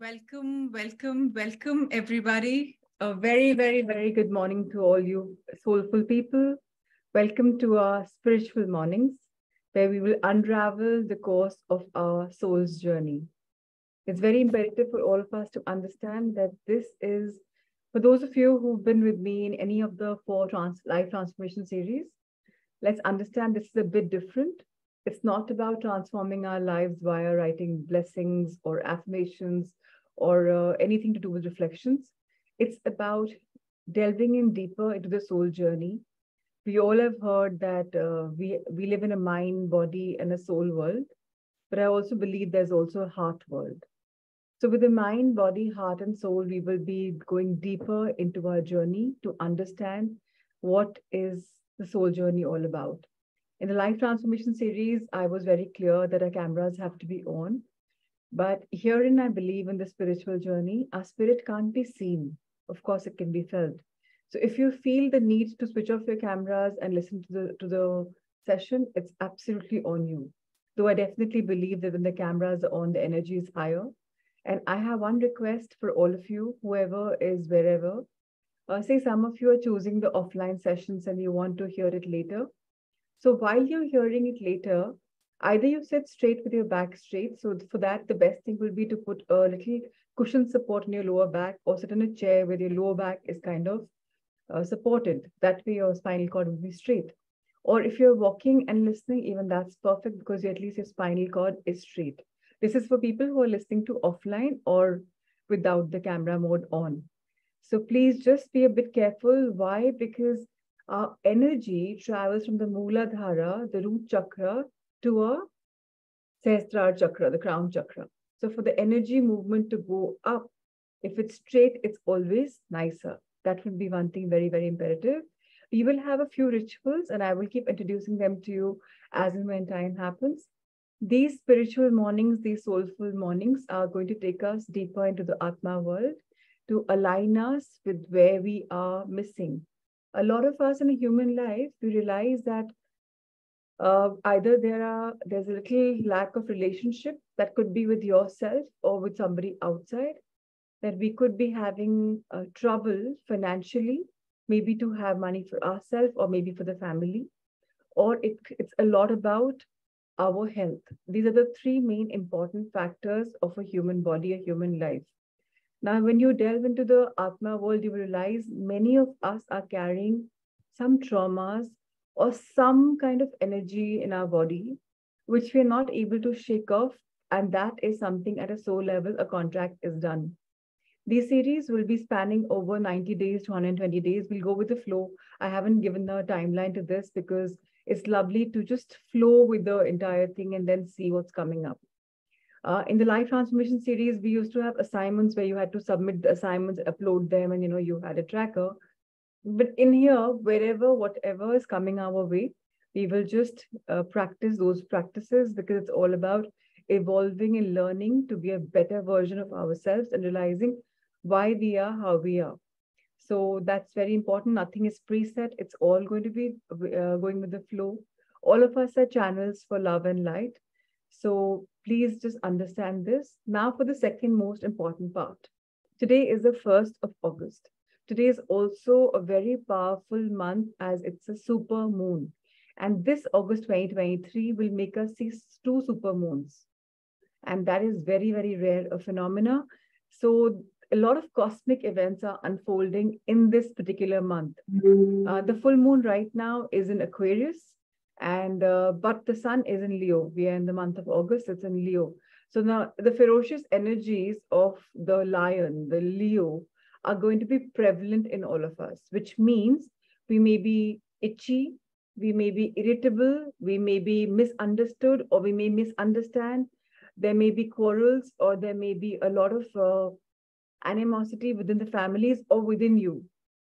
Welcome, welcome, welcome, everybody. A very, very, very good morning to all you soulful people. Welcome to our spiritual mornings, where we will unravel the course of our soul's journey. It's very imperative for all of us to understand that this is, for those of you who've been with me in any of the four trans life transformation series, let's understand this is a bit different. It's not about transforming our lives via writing blessings or affirmations or uh, anything to do with reflections. It's about delving in deeper into the soul journey. We all have heard that uh, we, we live in a mind, body, and a soul world, but I also believe there's also a heart world. So, with the mind, body, heart, and soul, we will be going deeper into our journey to understand what is the soul journey all about. In the life transformation series, I was very clear that our cameras have to be on but herein, I believe in the spiritual journey, our spirit can't be seen. Of course, it can be felt. So if you feel the need to switch off your cameras and listen to the to the session, it's absolutely on you. Though I definitely believe that when the cameras are on, the energy is higher. And I have one request for all of you, whoever is wherever. Uh, say some of you are choosing the offline sessions and you want to hear it later. So while you're hearing it later, Either you sit straight with your back straight. So for that, the best thing will be to put a little cushion support in your lower back or sit in a chair where your lower back is kind of uh, supported. That way your spinal cord will be straight. Or if you're walking and listening, even that's perfect because at least your spinal cord is straight. This is for people who are listening to offline or without the camera mode on. So please just be a bit careful. Why? Because our energy travels from the Mooladhara, the root chakra, to a Sahasrara chakra, the crown chakra. So for the energy movement to go up, if it's straight, it's always nicer. That would be one thing very, very imperative. We will have a few rituals and I will keep introducing them to you as and when time happens. These spiritual mornings, these soulful mornings are going to take us deeper into the Atma world to align us with where we are missing. A lot of us in a human life, we realize that uh, either there are there's a little lack of relationship that could be with yourself or with somebody outside that we could be having uh, trouble financially maybe to have money for ourselves or maybe for the family or it, it's a lot about our health. These are the three main important factors of a human body a human life now when you delve into the atma world you realize many of us are carrying some traumas or some kind of energy in our body, which we're not able to shake off. And that is something at a soul level, a contract is done. These series will be spanning over 90 days to 120 days. We'll go with the flow. I haven't given the timeline to this because it's lovely to just flow with the entire thing and then see what's coming up. Uh, in the life transformation series, we used to have assignments where you had to submit the assignments, upload them, and you know you had a tracker but in here, wherever, whatever is coming our way, we will just uh, practice those practices because it's all about evolving and learning to be a better version of ourselves and realizing why we are how we are. So that's very important. Nothing is preset. It's all going to be uh, going with the flow. All of us are channels for love and light. So please just understand this. Now for the second most important part. Today is the 1st of August. Today is also a very powerful month as it's a super moon. And this August 2023 will make us see two super moons. And that is very, very rare a phenomena. So a lot of cosmic events are unfolding in this particular month. Uh, the full moon right now is in Aquarius, and uh, but the sun is in Leo. We are in the month of August, it's in Leo. So now the ferocious energies of the lion, the Leo, are going to be prevalent in all of us, which means we may be itchy, we may be irritable, we may be misunderstood, or we may misunderstand. There may be quarrels, or there may be a lot of uh, animosity within the families or within you.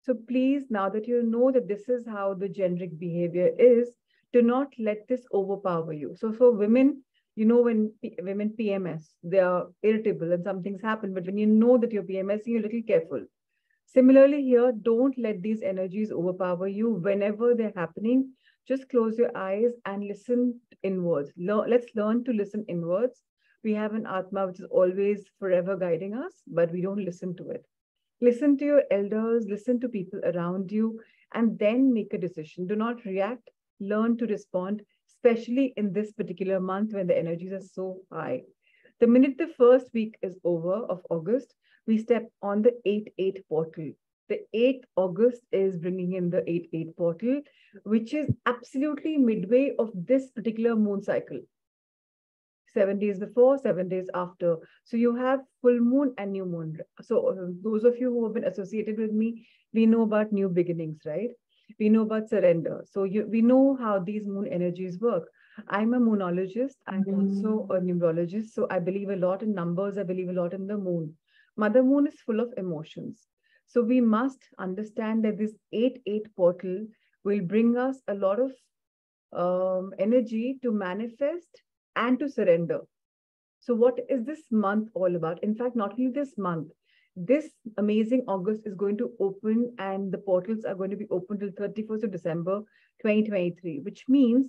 So please, now that you know that this is how the generic behavior is, do not let this overpower you. So for women, you know when P women PMS, they are irritable and some things happen. but when you know that you're PMS, you're a little careful. Similarly here, don't let these energies overpower you whenever they're happening. Just close your eyes and listen inwards. Le let's learn to listen inwards we have an Atma which is always forever guiding us, but we don't listen to it. Listen to your elders, listen to people around you, and then make a decision. Do not react, learn to respond, especially in this particular month when the energies are so high. The minute the first week is over of August, we step on the 8 8 portal. The 8th August is bringing in the 8 8 portal, which is absolutely midway of this particular moon cycle seven days before, seven days after. So you have full moon and new moon. So uh, those of you who have been associated with me, we know about new beginnings, right? We know about surrender. So you, we know how these moon energies work. I'm a moonologist. I'm mm also a numerologist. So I believe a lot in numbers. I believe a lot in the moon. Mother Moon is full of emotions. So we must understand that this 8-8 portal will bring us a lot of um, energy to manifest and to surrender. So, what is this month all about? In fact, not only this month, this amazing August is going to open and the portals are going to be open till 31st of December 2023, which means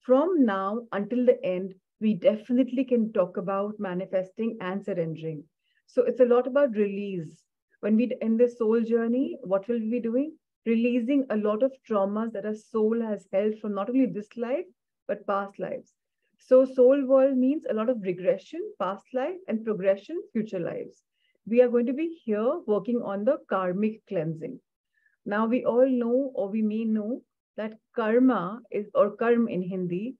from now until the end, we definitely can talk about manifesting and surrendering. So it's a lot about release. When we in this soul journey, what will we be doing? Releasing a lot of traumas that our soul has held from not only this life, but past lives. So soul world means a lot of regression, past life, and progression, future lives We are going to be here working on the karmic cleansing. Now we all know or we may know that karma is or karm in Hindi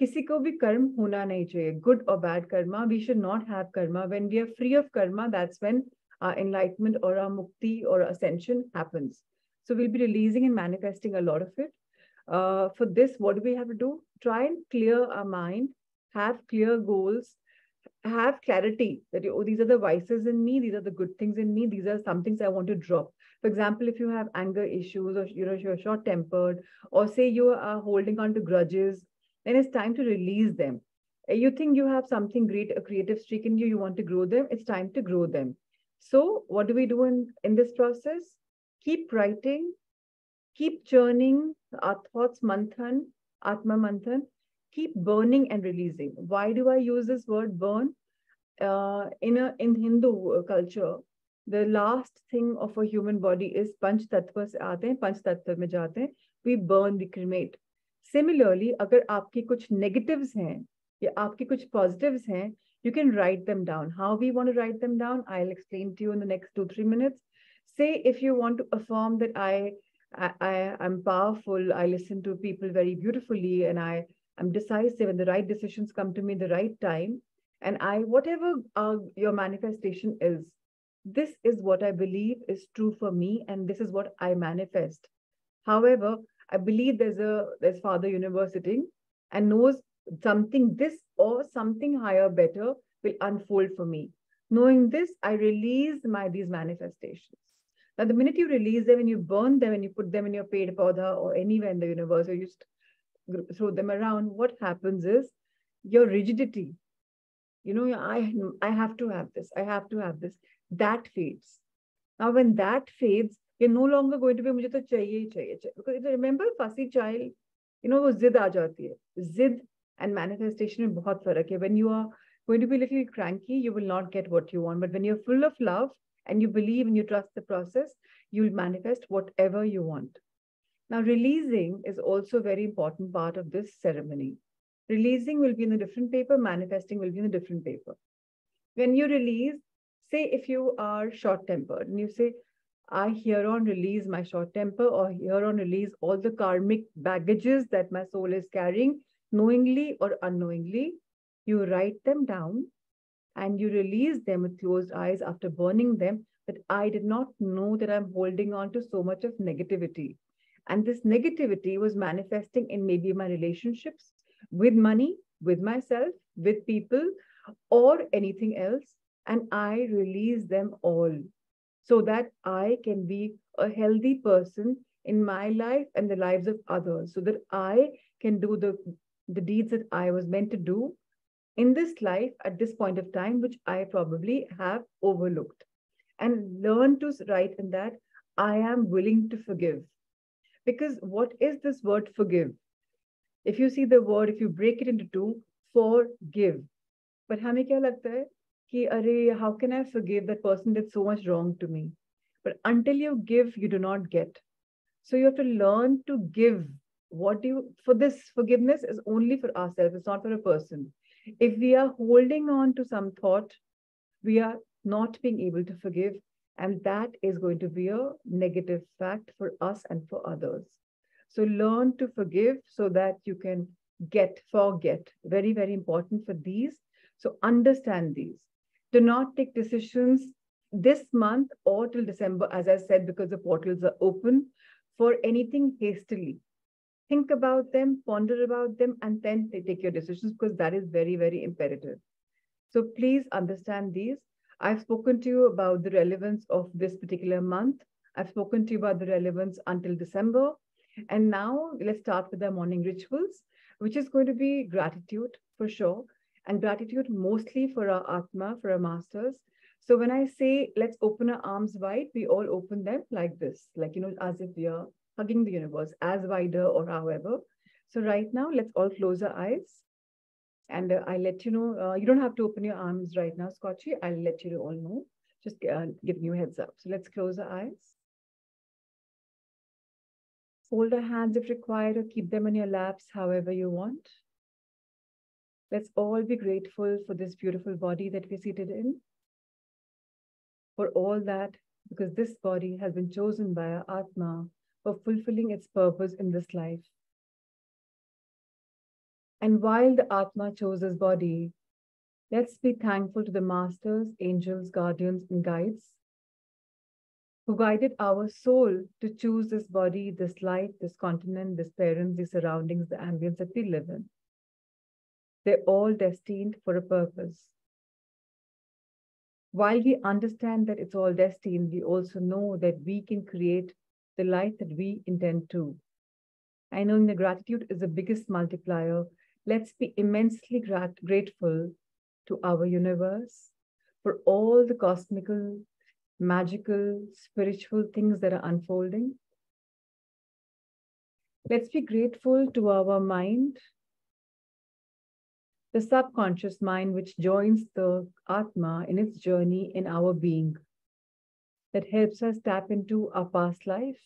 किसी को भी कर्म होना नहीं चाहिए good or bad karma we should not have karma when we are free of karma that's when our enlightenment or our mukti or ascension happens so we'll be releasing and manifesting a lot of it uh, for this, what do we have to do? Try and clear our mind, have clear goals, have clarity that oh, these are the vices in me, these are the good things in me, these are some things I want to drop. For example, if you have anger issues or you know you're short-tempered, or say you are holding on to grudges, then it's time to release them. Uh, you think you have something great, a creative streak in you, you want to grow them, it's time to grow them. So, what do we do in, in this process? Keep writing, keep churning our thoughts manthan, atma manthan, keep burning and releasing. Why do I use this word burn? Uh, in a in Hindu culture, the last thing of a human body is panch tattva se aate hain, panch tattva mein jaate hain. We burn, we cremate. Similarly, agar aapke kuch negatives hain, ya aapke kuch positives hain, you can write them down. How we want to write them down, I'll explain to you in the next two, three minutes. Say if you want to affirm that I I, I am powerful. I listen to people very beautifully, and I am decisive. And the right decisions come to me the right time. And I, whatever uh, your manifestation is, this is what I believe is true for me, and this is what I manifest. However, I believe there's a there's Father University and knows something this or something higher, better will unfold for me. Knowing this, I release my these manifestations. Now, the minute you release them and you burn them and you put them in your paid podha or anywhere in the universe or you throw them around, what happens is your rigidity, you know, I, I have to have this, I have to have this. That fades. Now, when that fades, you're no longer going to be, मुझे तो चाहिए चाहिए Because remember, fussy child, you know, वो जिद आ जाती है. Zid and manifestation में बहुत फर्क है. When you are going to be a little cranky, you will not get what you want. But when you're full of love and you believe and you trust the process, you'll manifest whatever you want. Now, releasing is also a very important part of this ceremony. Releasing will be in a different paper, manifesting will be in a different paper. When you release, say if you are short tempered and you say, I hereon release my short temper or hereon release all the karmic baggages that my soul is carrying, knowingly or unknowingly, you write them down and you release them with closed eyes after burning them that I did not know that I'm holding on to so much of negativity. And this negativity was manifesting in maybe my relationships with money, with myself, with people, or anything else. And I release them all so that I can be a healthy person in my life and the lives of others, so that I can do the, the deeds that I was meant to do in this life at this point of time, which I probably have overlooked. And learn to write in that I am willing to forgive. Because what is this word forgive? If you see the word, if you break it into two, forgive. But हमें क्या लगता है कि अरे how can I forgive that person did so much wrong to me? But until you give, you do not get. So you have to learn to give. What do you for this forgiveness is only for ourselves, it's not for a person. If we are holding on to some thought, we are not being able to forgive, and that is going to be a negative fact for us and for others. So learn to forgive so that you can get, forget. Very, very important for these. So understand these. Do not take decisions this month or till December, as I said, because the portals are open for anything hastily think about them, ponder about them, and then take your decisions because that is very, very imperative. So please understand these. I've spoken to you about the relevance of this particular month. I've spoken to you about the relevance until December. And now let's start with our morning rituals, which is going to be gratitude for sure. And gratitude mostly for our Atma, for our masters. So when I say let's open our arms wide, we all open them like this, like, you know, as if we are hugging the universe as wider or however. So right now, let's all close our eyes. And uh, I'll let you know, uh, you don't have to open your arms right now, Scotchy. I'll let you all know, just uh, giving you a heads up. So let's close our eyes. Hold our hands if required or keep them in your laps, however you want. Let's all be grateful for this beautiful body that we're seated in. For all that, because this body has been chosen by our Atma for fulfilling its purpose in this life. And while the Atma chose his body, let's be thankful to the masters, angels, guardians, and guides who guided our soul to choose this body, this life, this continent, this parents, the surroundings, the ambience that we live in. They're all destined for a purpose. While we understand that it's all destined, we also know that we can create the life that we intend to. I know the gratitude is the biggest multiplier. Let's be immensely grat- grateful to our universe for all the cosmical, magical, spiritual things that are unfolding. Let's be grateful to our mind, the subconscious mind, which joins the Atma in its journey in our being that helps us tap into our past life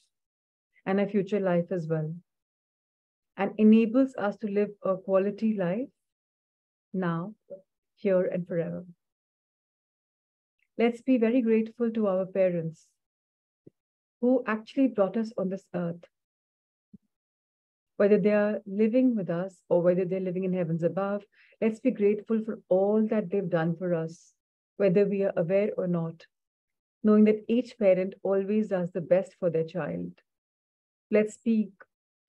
and our future life as well, and enables us to live a quality life now, here, and forever. Let's be very grateful to our parents who actually brought us on this earth. Whether they are living with us or whether they're living in heavens above, let's be grateful for all that they've done for us, whether we are aware or not knowing that each parent always does the best for their child. Let's be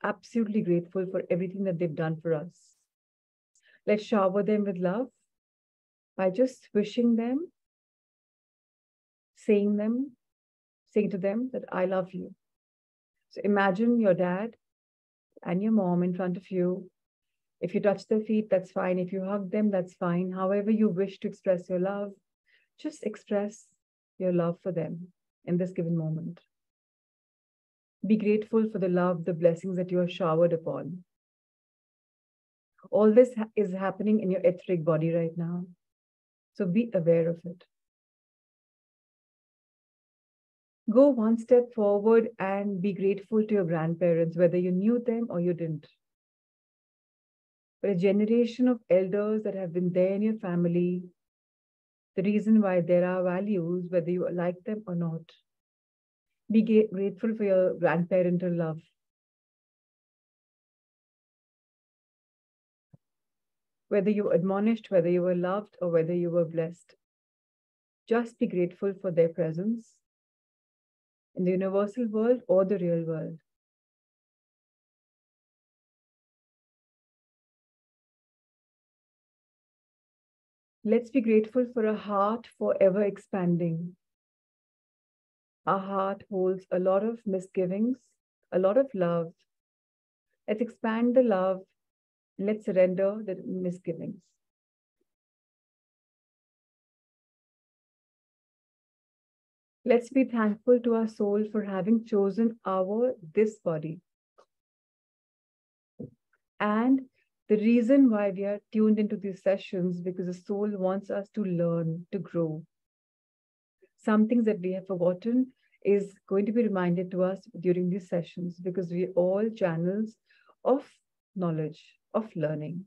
absolutely grateful for everything that they've done for us. Let's shower them with love by just wishing them, saying them, saying to them that I love you. So imagine your dad and your mom in front of you, If you touch their feet, that's fine. If you hug them, that's fine. However, you wish to express your love, just express your love for them in this given moment. Be grateful for the love, the blessings that you are showered upon. All this is happening in your etheric body right now. So be aware of it. Go one step forward and be grateful to your grandparents, whether you knew them or you didn't. But a generation of elders that have been there in your family, the reason why there are values, whether you like them or not. Be grateful for your grandparental love. Whether you were admonished, whether you were loved, or whether you were blessed, just be grateful for their presence in the universal world or the real world. Let's be grateful for a heart forever expanding. Our heart holds a lot of misgivings, a lot of love. Let's expand the love. Let's surrender the misgivings. Let's be thankful to our soul for having chosen our this body. And the reason why we are tuned into these sessions because the soul wants us to learn, to grow. Some things that we have forgotten is going to be reminded to us during these sessions because we all channels of knowledge, of learning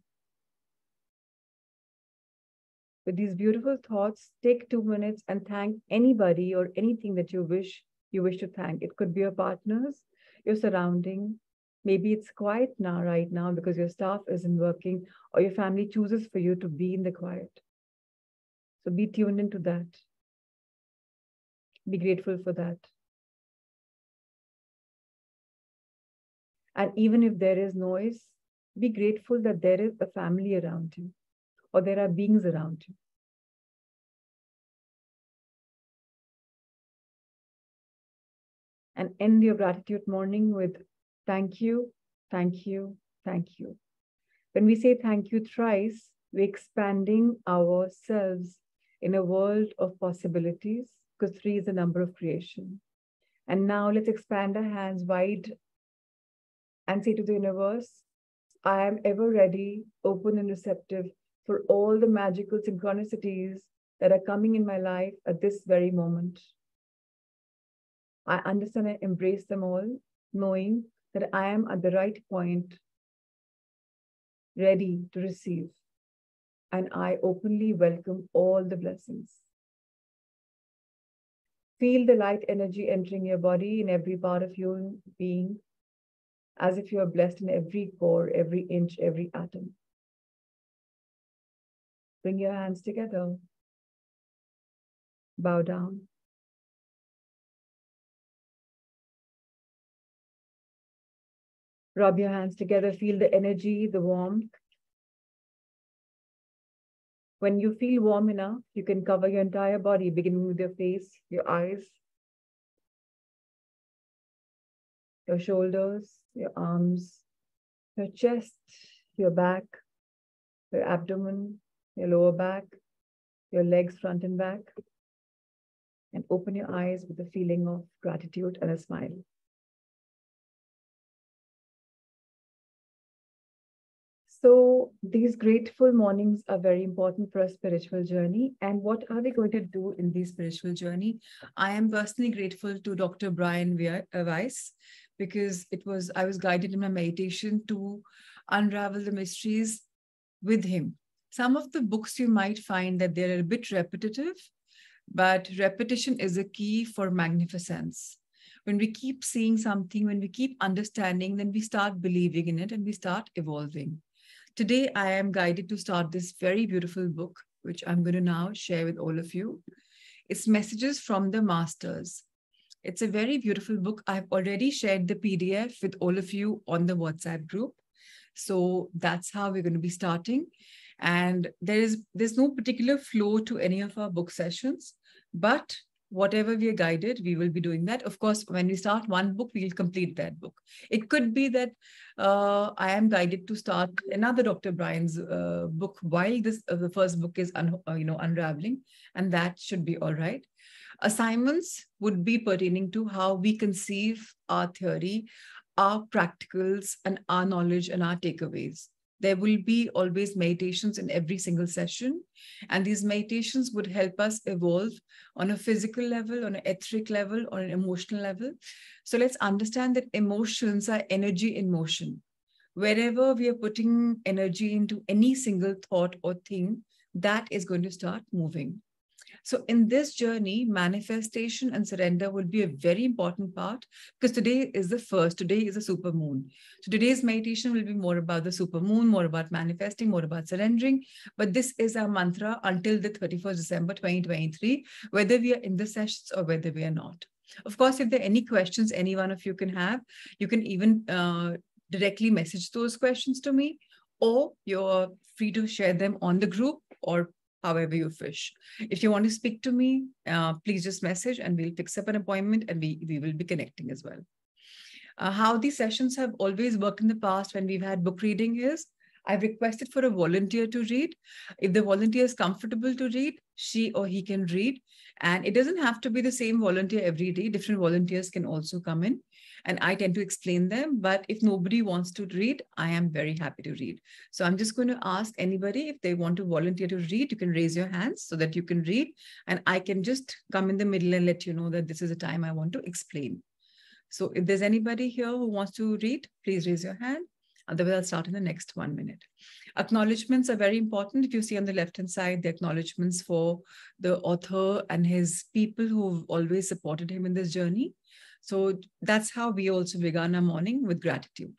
with these beautiful thoughts, take two minutes and thank anybody or anything that you wish you wish to thank. It could be your partners, your surrounding. Maybe it's quiet now, right now, because your staff isn't working or your family chooses for you to be in the quiet. So be tuned into that. Be grateful for that. And even if there is noise, be grateful that there is a family around you or there are beings around you. And end your gratitude morning with thank you, thank you, thank you. When we say thank you thrice, we're expanding ourselves in a world of possibilities because three is the number of creation. And now let's expand our hands wide and say to the universe, I am ever ready, open, and receptive for all the magical synchronicities that are coming in my life at this very moment. I understand and embrace them all, knowing that I am at the right point, ready to receive. And I openly welcome all the blessings. Feel the light energy entering your body in every part of your being, as if you are blessed in every core, every inch, every atom. Bring your hands together. Bow down. Rub your hands together. Feel the energy, the warmth. When you feel warm enough, you can cover your entire body, beginning with your face, your eyes, your shoulders, your arms, your chest, your back, your abdomen, your lower back, your legs front and back, and open your eyes with a feeling of gratitude and a smile. So these grateful mornings are very important for a spiritual journey. And what are we going to do in this spiritual journey? I am personally grateful to Dr. Brian uh, Weiss because it was I was guided in my meditation to unravel the mysteries with him some of the books you might find that they're a bit repetitive, but repetition is a key for magnificence. When we keep seeing something, when we keep understanding, then we start believing in it and we start evolving. Today, I am guided to start this very beautiful book, which I'm going to now share with all of you. It's Messages from the Masters. It's a very beautiful book. I've already shared the PDF with all of you on the WhatsApp group. So that's how we're going to be starting and there is there's no particular flow to any of our book sessions but whatever we are guided, we will be doing that. Of course, when we start one book, we'll complete that book. It could be that uh, I am guided to start another Dr. Brian's uh, book while this uh, the first book is uh, you know unraveling, and that should be all right. Assignments would be pertaining to how we conceive our theory, our practicals, and our knowledge and our takeaways there will be always meditations in every single session. And these meditations would help us evolve on a physical level, on an etheric level, on an emotional level. So let's understand that emotions are energy in motion. Wherever we are putting energy into any single thought or thing, that is going to start moving. So in this journey, manifestation and surrender will be a very important part because today is the first, today is a super moon. So today's meditation will be more about the super moon, more about manifesting, more about surrendering. But this is our mantra until the 31st December 2023, whether we are in the sessions or whether we are not. Of course, if there are any questions any one of you can have, you can even uh, directly message those questions to me, or you're free to share them on the group or however you wish. If you want to speak to me, uh, please just message and we'll fix up an appointment and we, we will be connecting as well. Uh, how these sessions have always worked in the past when we've had book reading is I've requested for a volunteer to read. If the volunteer is comfortable to read, she or he can read. And it doesn't have to be the same volunteer every day. Different volunteers can also come in and I tend to explain them. But if nobody wants to read, I am very happy to read. So I'm just going to ask anybody if they want to volunteer to read, you can raise your hands so that you can read. And I can just come in the middle and let you know that this is a time I want to explain. So if there's anybody here who wants to read, please raise your hand. Otherwise, I'll start in the next one minute. Acknowledgements are very important. If you see on the left-hand side, the acknowledgements for the author and his people who've always supported him in this journey. So that's how we also began our morning with gratitude.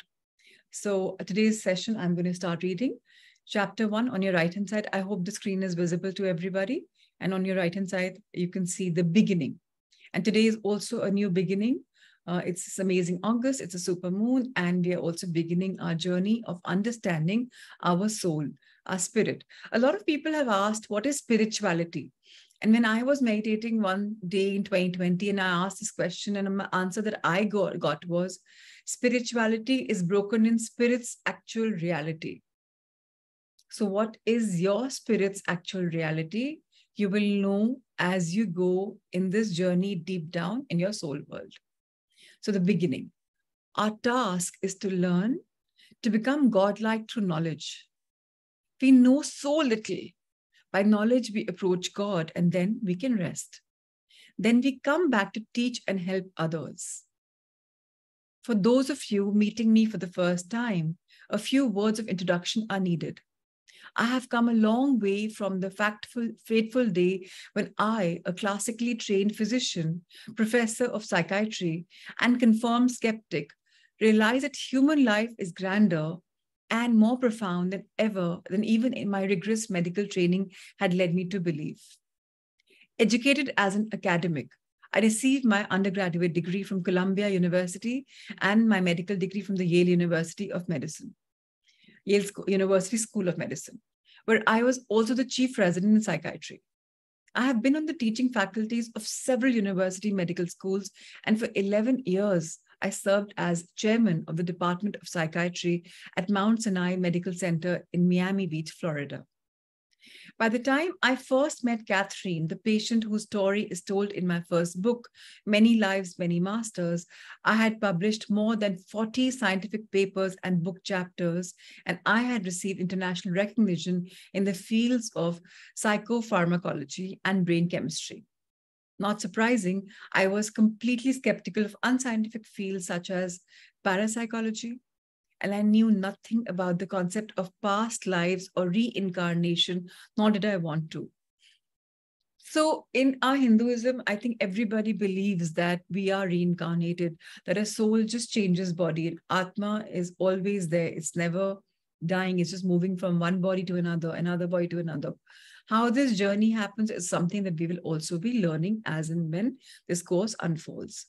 So today's session, I'm going to start reading chapter one on your right hand side. I hope the screen is visible to everybody. And on your right hand side, you can see the beginning. And today is also a new beginning. Uh, it's this amazing August, it's a super moon, and we are also beginning our journey of understanding our soul, our spirit. A lot of people have asked, what is spirituality? And when I was meditating one day in 2020 and I asked this question, and the answer that I got, got was spirituality is broken in spirit's actual reality. So, what is your spirit's actual reality? You will know as you go in this journey deep down in your soul world. So, the beginning. Our task is to learn to become godlike through knowledge. We know so little by knowledge, we approach God and then we can rest. Then we come back to teach and help others. For those of you meeting me for the first time, a few words of introduction are needed. I have come a long way from the factful, fateful day when I, a classically trained physician, professor of psychiatry, and confirmed skeptic, realized that human life is grander and more profound than ever, than even in my rigorous medical training had led me to believe. Educated as an academic, I received my undergraduate degree from Columbia University and my medical degree from the Yale University of Medicine, Yale University School of Medicine, where I was also the chief resident in psychiatry. I have been on the teaching faculties of several university medical schools, and for 11 years, I served as chairman of the Department of Psychiatry at Mount Sinai Medical Center in Miami Beach, Florida. By the time I first met Catherine, the patient whose story is told in my first book, Many Lives, Many Masters, I had published more than 40 scientific papers and book chapters, and I had received international recognition in the fields of psychopharmacology and brain chemistry. Not surprising, I was completely skeptical of unscientific fields such as parapsychology, and I knew nothing about the concept of past lives or reincarnation, nor did I want to. So, in our Hinduism, I think everybody believes that we are reincarnated, that a soul just changes body, Atma is always there. It's never dying, it's just moving from one body to another, another body to another. How this journey happens is something that we will also be learning as and when this course unfolds.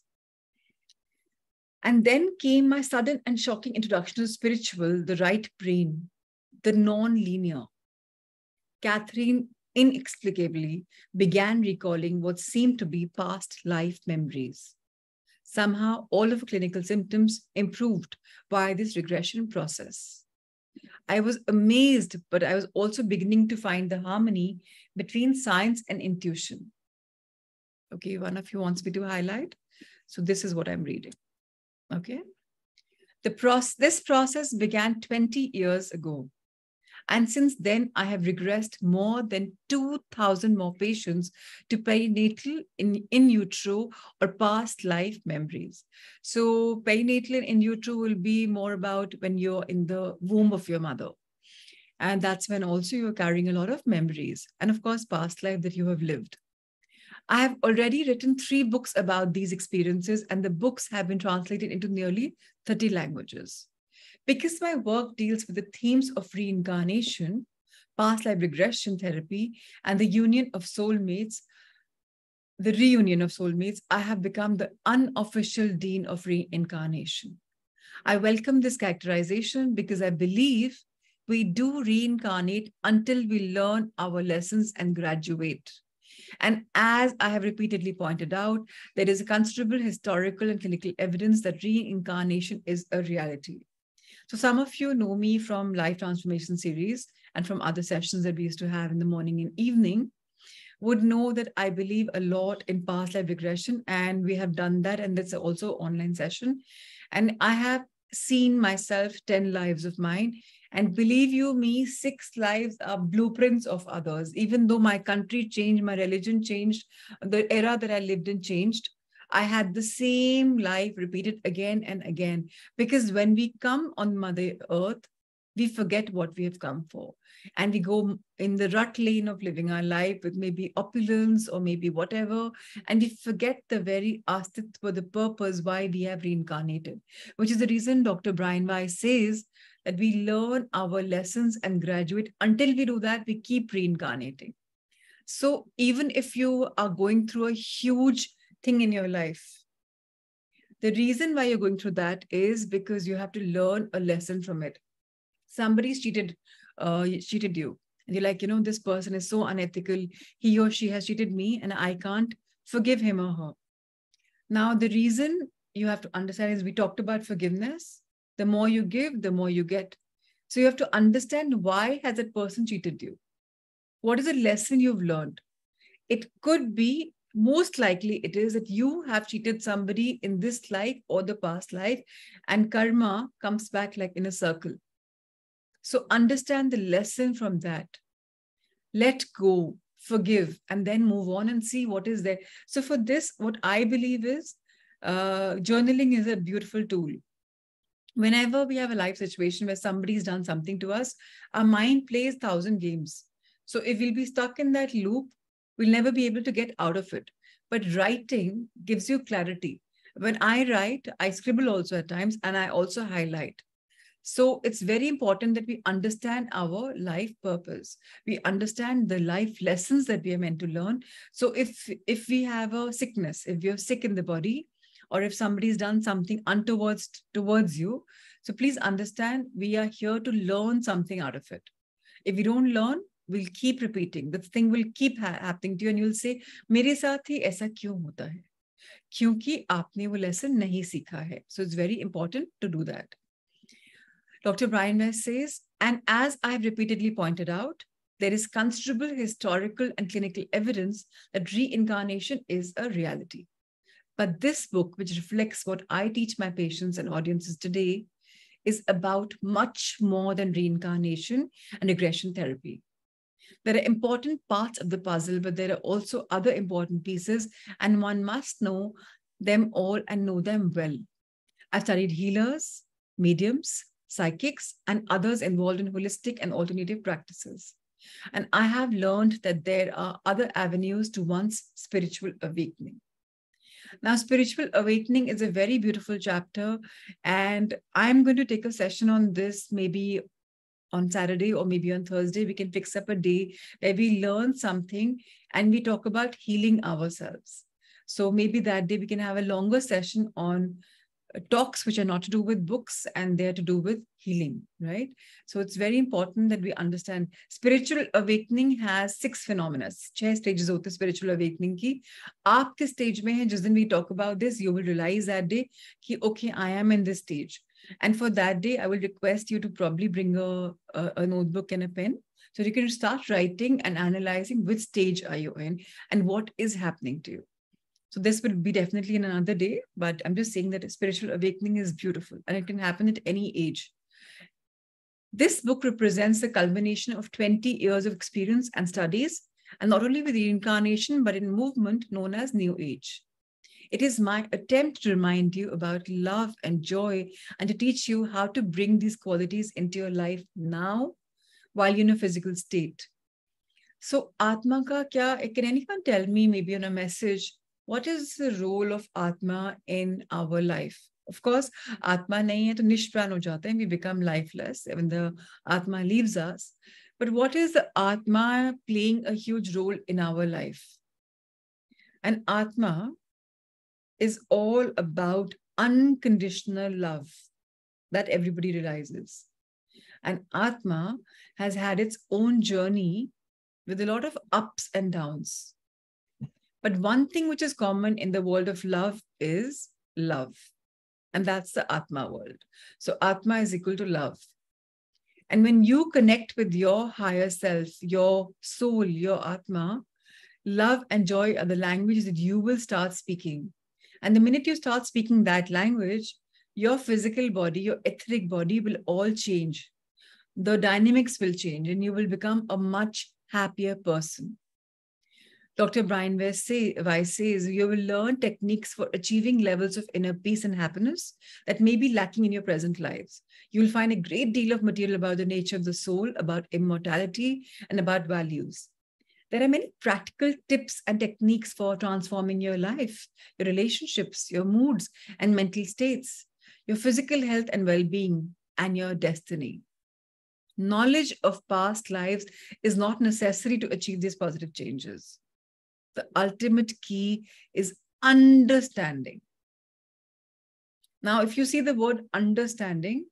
And then came my sudden and shocking introduction to spiritual, the right brain, the non linear. Catherine inexplicably began recalling what seemed to be past life memories. Somehow, all of her clinical symptoms improved by this regression process. I was amazed, but I was also beginning to find the harmony between science and intuition. Okay, one of you wants me to highlight. So this is what I'm reading. Okay. The process, this process began 20 years ago. And since then, I have regressed more than 2,000 more patients to perinatal in, in utero or past life memories. So perinatal in utero will be more about when you're in the womb of your mother. And that's when also you're carrying a lot of memories. And of course, past life that you have lived. I have already written three books about these experiences, and the books have been translated into nearly 30 languages. Because my work deals with the themes of reincarnation, past life regression therapy, and the union of soulmates, the reunion of soulmates, I have become the unofficial dean of reincarnation. I welcome this characterization because I believe we do reincarnate until we learn our lessons and graduate. And as I have repeatedly pointed out, there is a considerable historical and clinical evidence that reincarnation is a reality. So some of you know me from Life Transformation Series and from other sessions that we used to have in the morning and evening would know that I believe a lot in past life regression and we have done that and that's also online session. And I have seen myself 10 lives of mine and believe you me, six lives are blueprints of others. Even though my country changed, my religion changed, the era that I lived in changed, I had the same life repeated again and again. Because when we come on Mother Earth, we forget what we have come for. And we go in the rut lane of living our life with maybe opulence or maybe whatever. And we forget the very for the purpose why we have reincarnated, which is the reason Dr. Brian Weiss says that we learn our lessons and graduate. Until we do that, we keep reincarnating. So even if you are going through a huge thing in your life. The reason why you're going through that is because you have to learn a lesson from it. Somebody's cheated, uh, cheated you. And you're like, you know, this person is so unethical. He or she has cheated me and I can't forgive him or her. Now, the reason you have to understand is we talked about forgiveness. The more you give, the more you get. So you have to understand why has that person cheated you? What is the lesson you've learned? It could be most likely it is that you have cheated somebody in this life or the past life and karma comes back like in a circle. So understand the lesson from that. Let go forgive and then move on and see what is there. So for this what i believe is uh, journaling is a beautiful tool. Whenever we have a life situation where somebody's done something to us our mind plays thousand games. So if we'll be stuck in that loop we'll never be able to get out of it. But writing gives you clarity. When I write, I scribble also at times and I also highlight. So it's very important that we understand our life purpose. We understand the life lessons that we are meant to learn. So if if we have a sickness, if you're sick in the body, or if somebody's done something untowards towards you, so please understand we are here to learn something out of it. If we don't learn, will keep repeating the thing will keep ha- happening to you and you'll say मेरे साथ ही ऐसा क्यों होता है क्योंकि आपने वो lesson नहीं सीखा है so it's very important to do that Dr. Brian Weiss says, and as I have repeatedly pointed out, there is considerable historical and clinical evidence that reincarnation is a reality. But this book, which reflects what I teach my patients and audiences today, is about much more than reincarnation and regression therapy. There are important parts of the puzzle, but there are also other important pieces, and one must know them all and know them well. I've studied healers, mediums, psychics, and others involved in holistic and alternative practices. And I have learned that there are other avenues to one's spiritual awakening. Now, spiritual awakening is a very beautiful chapter, and I'm going to take a session on this maybe on Saturday or maybe on Thursday, we can fix up a day where we learn something and we talk about healing ourselves. So maybe that day we can have a longer session on uh, talks which are not to do with books and they're to do with healing, right? So it's very important that we understand spiritual awakening has six phenomena. Six stages of the spiritual awakening ki. Aap stage mein hai, jis we talk about this, you will realize that day ki, okay, I am in this stage. And for that day, I will request you to probably bring a, a, a notebook and a pen. So you can start writing and analyzing which stage are you in and what is happening to you. So this will be definitely in another day, but I'm just saying that spiritual awakening is beautiful and it can happen at any age. This book represents the culmination of 20 years of experience and studies, and not only with reincarnation, but in movement known as New Age. It is my attempt to remind you about love and joy and to teach you how to bring these qualities into your life now while you're in a physical state. So, Atma ka kya, eh, can anyone tell me maybe on a message what is the role of Atma in our life? Of course, Atma nahi hai to nishpran ho jata hai. We become lifeless when the Atma leaves us. But what is the Atma playing a huge role in our life? And Atma is all about unconditional love that everybody realizes. And Atma has had its own journey with a lot of ups and downs. But one thing which is common in the world of love is love. And that's the Atma world. So Atma is equal to love. And when you connect with your higher self, your soul, your Atma, love and joy are the languages that you will start speaking. And the minute you start speaking that language, your physical body, your etheric body will all change. The dynamics will change and you will become a much happier person. Dr. Brian Weiss, say, Weiss says you will learn techniques for achieving levels of inner peace and happiness that may be lacking in your present lives. You will find a great deal of material about the nature of the soul, about immortality, and about values There are many practical tips and techniques for transforming your life, your relationships, your moods and mental states, your physical health and well being, and your destiny. Knowledge of past lives is not necessary to achieve these positive changes the ultimate key is understanding. Now, if you see the word understanding,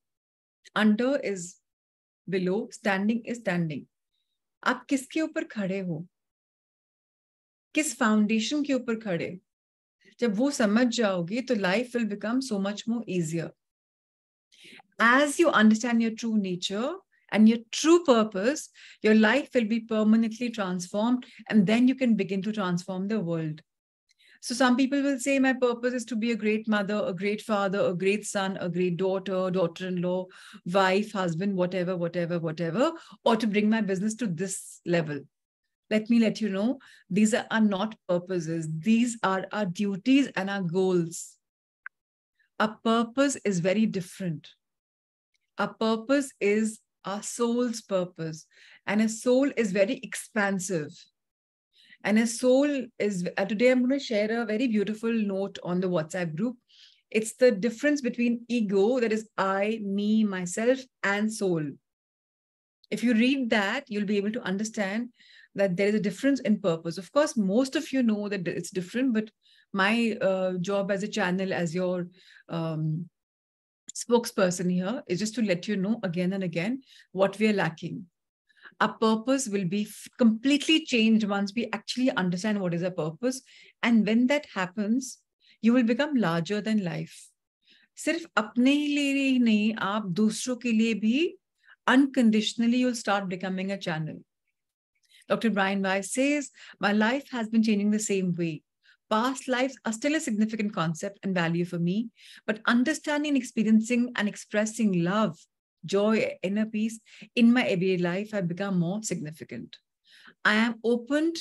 under is below, standing is standing. आप किसके ऊपर खड़े हो किस foundation के ऊपर खड़े जब वो समझ जाओगे तो life will become so much more easier as you understand your true nature and your true purpose, your life will be permanently transformed, and then you can begin to transform the world. So, some people will say, My purpose is to be a great mother, a great father, a great son, a great daughter, daughter in law, wife, husband, whatever, whatever, whatever, or to bring my business to this level. Let me let you know these are, are not purposes, these are our duties and our goals. A purpose is very different. A purpose is our soul's purpose. And a soul is very expansive. And a soul is, uh, today I'm going to share a very beautiful note on the WhatsApp group. It's the difference between ego, that is I, me, myself, and soul. If you read that, you'll be able to understand that there is a difference in purpose. Of course, most of you know that it's different, but my uh, job as a channel, as your um, spokesperson here is just to let you know again and again what we are lacking. Our purpose will be completely changed once we actually understand what is our purpose. And when that happens, you will become larger than life. सिर्फ अपने ही लिए ही नहीं आप दूसरों के लिए भी unconditionally you'll start becoming a channel. Dr. Brian Weiss says, My life has been changing the same way. Past lives are still a significant concept and value for me, but understanding, experiencing, and expressing love, joy, inner peace in my everyday life have become more significant. I am opened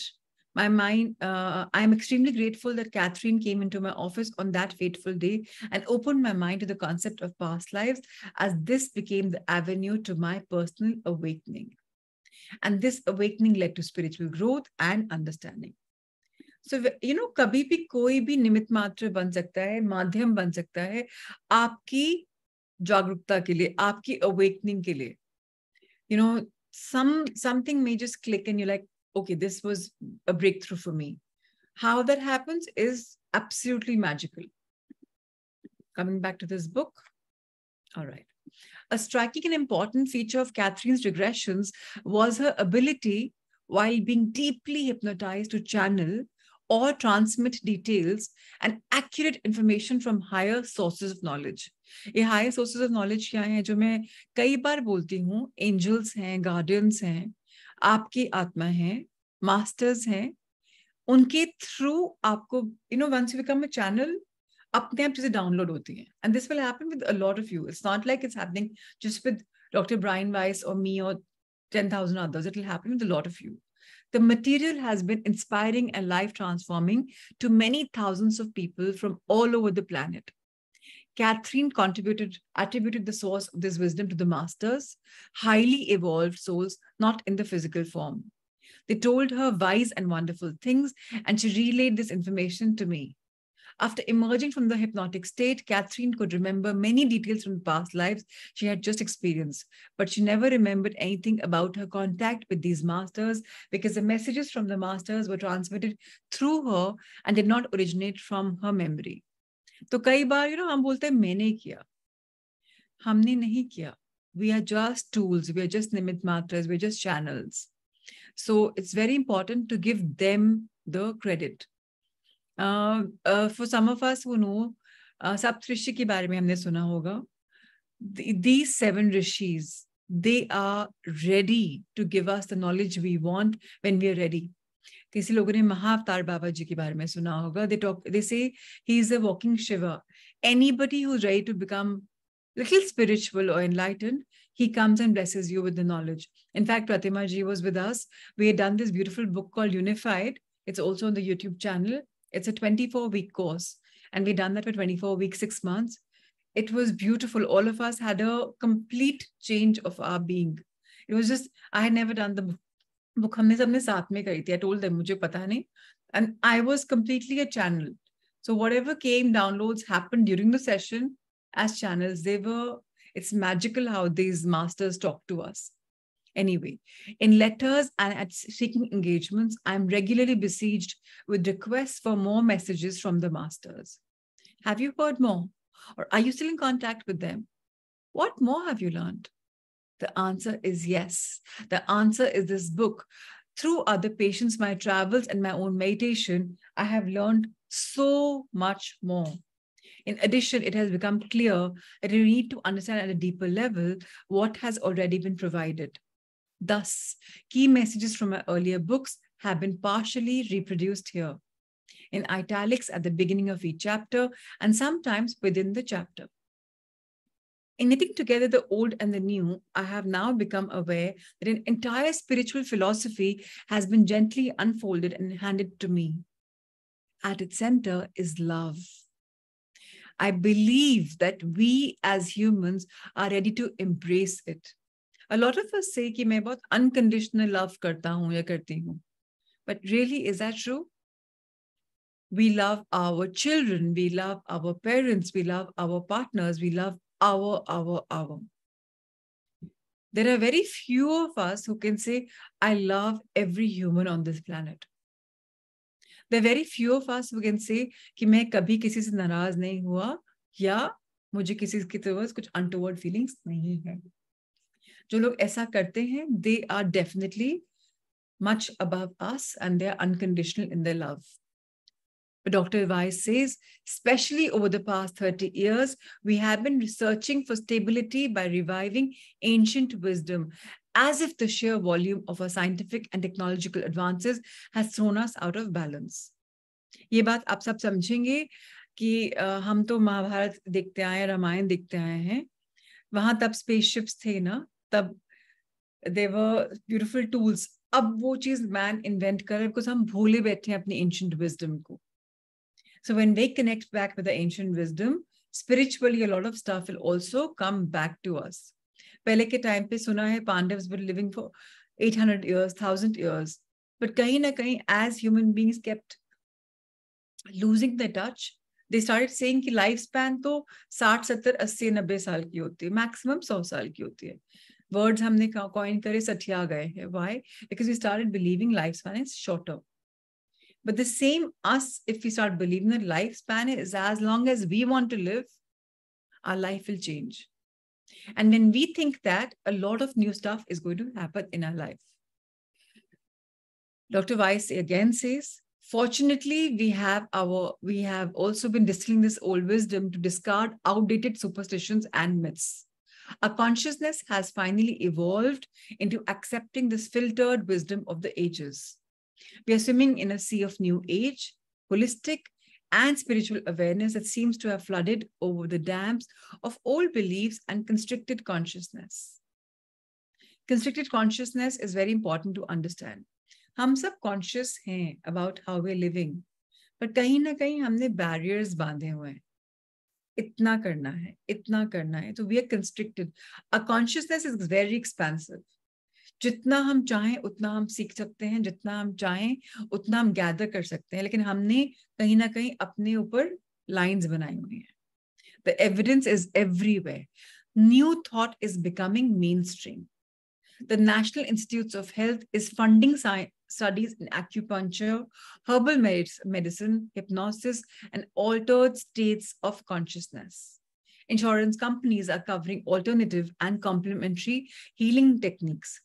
my mind uh, i am extremely grateful that catherine came into my office on that fateful day and opened my mind to the concept of past lives as this became the avenue to my personal awakening and this awakening led to spiritual growth and understanding so you know कभी भी कोई भी निमित मात्र बन सकता है माध्यम बन सकता है आपकी जागरूकता के लिए आपकी अवेकनिंग के लिए you know some something may just click and you're like okay this was a breakthrough for me how that happens is absolutely magical coming back to this book. All right. A striking and important feature of Catherine's regressions was her ability, while being deeply hypnotized, to channel or transmit details and accurate information from higher sources of knowledge. ये higher sources of knowledge क्या है जो मैं कई बार बोलती हूँ angels हैं guardians हैं आपकी आत्मा है मास्टर्स हैं उनके थ्रू आपको you know once you become a channel अपने आप चीजें डाउनलोड होती हैं and this will happen with a lot of you it's not like it's happening just with doctor Brian vice और मी और 10,000 others. It will happen with a lot of you. The material has been inspiring and life transforming to many thousands of people from all over the planet. Catherine contributed, attributed the source of this wisdom to the masters, highly evolved souls, not in the physical form. They told her wise and wonderful things, and she relayed this information to me. After emerging from the hypnotic state, Catherine could remember many details from the past lives she had just experienced, but she never remembered anything about her contact with these masters because the messages from the masters were transmitted through her and did not originate from her memory. तो कई बार you know हम बोलते हैं मैंने किया हमने नहीं किया we are just tools we are just nimit matras we're just channels so it's very important to give them the credit Uh, uh, for some of us who know uh, सप्तऋषि के बारे में हमने सुना होगा these seven rishis they are ready to give us the knowledge we want when we are ready किसी लोगों ने महाअवतार बाबा जी के बारे में सुना होगा they talk they say he is a walking Shiva anybody who's ready to become little spiritual or enlightened he comes and blesses you with the knowledge in fact pratima ji was with us we had done this beautiful book called unified it's also on the youtube channel it's a 24 week course and we done that for 24 weeks 6 months it was beautiful all of us had a complete change of our being it was just i had never done the book हमने सबने साथ में करी थी I told them मुझे पता नहीं and I was completely a channel so whatever came downloads happened during the session as channels they were it's magical how these masters talk to us anyway in letters and at seeking engagements i'm regularly besieged with requests for more messages from the masters have you heard more or are you still in contact with them what more have you learned the answer is yes. The answer is this book. Through other patients, my travels, and my own meditation, I have learned so much more. In addition, it has become clear that you need to understand at a deeper level what has already been provided. Thus, key messages from my earlier books have been partially reproduced here in italics at the beginning of each chapter and sometimes within the chapter. In knitting together the old and the new, I have now become aware that an entire spiritual philosophy has been gently unfolded and handed to me. At its center is love. I believe that we as humans are ready to embrace it. A lot of us say कि मैं बहुत unconditional love करता हूँ या करती हूँ। But really is that true we love our children we love our parents we love our partners we love our our our there are very few of us who can say I love every human on this planet the very few of us who can say कि मैं कभी किसी से नाराज़ नहीं हुआ या मुझे किसी की तरफ़ कुछ अनटोवर्ड फीलिंग्स नहीं है। जो लोग ऐसा करते हैं they are definitely much above us and they are unconditional in their love but Dr. Weiss says, especially over the past 30 years, we have been researching for stability by reviving ancient wisdom, as if the sheer volume of our scientific and technological advances has thrown us out of balance. ये बात आप सब समझेंगे कि हम तो महाभारत देखते आए रामायण देखते आए हैं वहाँ तब स्पेसशिप्स थे ना तब देवर ब्यूटिफुल टूल्स अब वो चीज़ मैन इन्वेंट कर बिकॉज़ हम भूले बैठे हैं अपनी एंशंट विजडम को। So when they connect back with ancient wisdom spiritually lot of stuff will also come back to us पहले के टाइम पे सुना है Pandava for eight hundred years thousand years but कहीं ना कहीं as human beings kept losing the touch they start से life span तो साठ, सत्तर, अस्सी, नब्बे साल की होती है मैक्सिमम सौ साल की होती है। वर्ड्स हमने कॉइन करे सठिया गए हैं why because we started believing life span is shorter but the same us, if we start believing that lifespan is as long as we want to live, our life will change. And when we think that, a lot of new stuff is going to happen in our life. Dr. Weiss again says, fortunately, we have our we have also been distilling this old wisdom to discard outdated superstitions and myths. Our consciousness has finally evolved into accepting this filtered wisdom of the ages. We are swimming in a sea of new age, holistic, and spiritual awareness that seems to have flooded over the dams of old beliefs and constricted consciousness. Constricted consciousness is very important to understand. हम सब conscious हैं about how we living पर कहीं ना कहीं हमने barriers बांधे हुए हैं इतना करना है इतना करना है तो we are constricted a consciousness is very expansive जितना हम चाहें उतना हम सीख सकते हैं जितना हम चाहें उतना हम गैदर कर सकते हैं लेकिन हमने कहीं ना कहीं अपने ऊपर लाइंस बनाई हुई हैं। The evidence is everywhere new thought is becoming mainstream National Institutes of Health is funding science, studies in acupuncture, herbal medicine, hypnosis, and altered states of consciousness. Insurance companies are covering alternative and complementary healing techniques.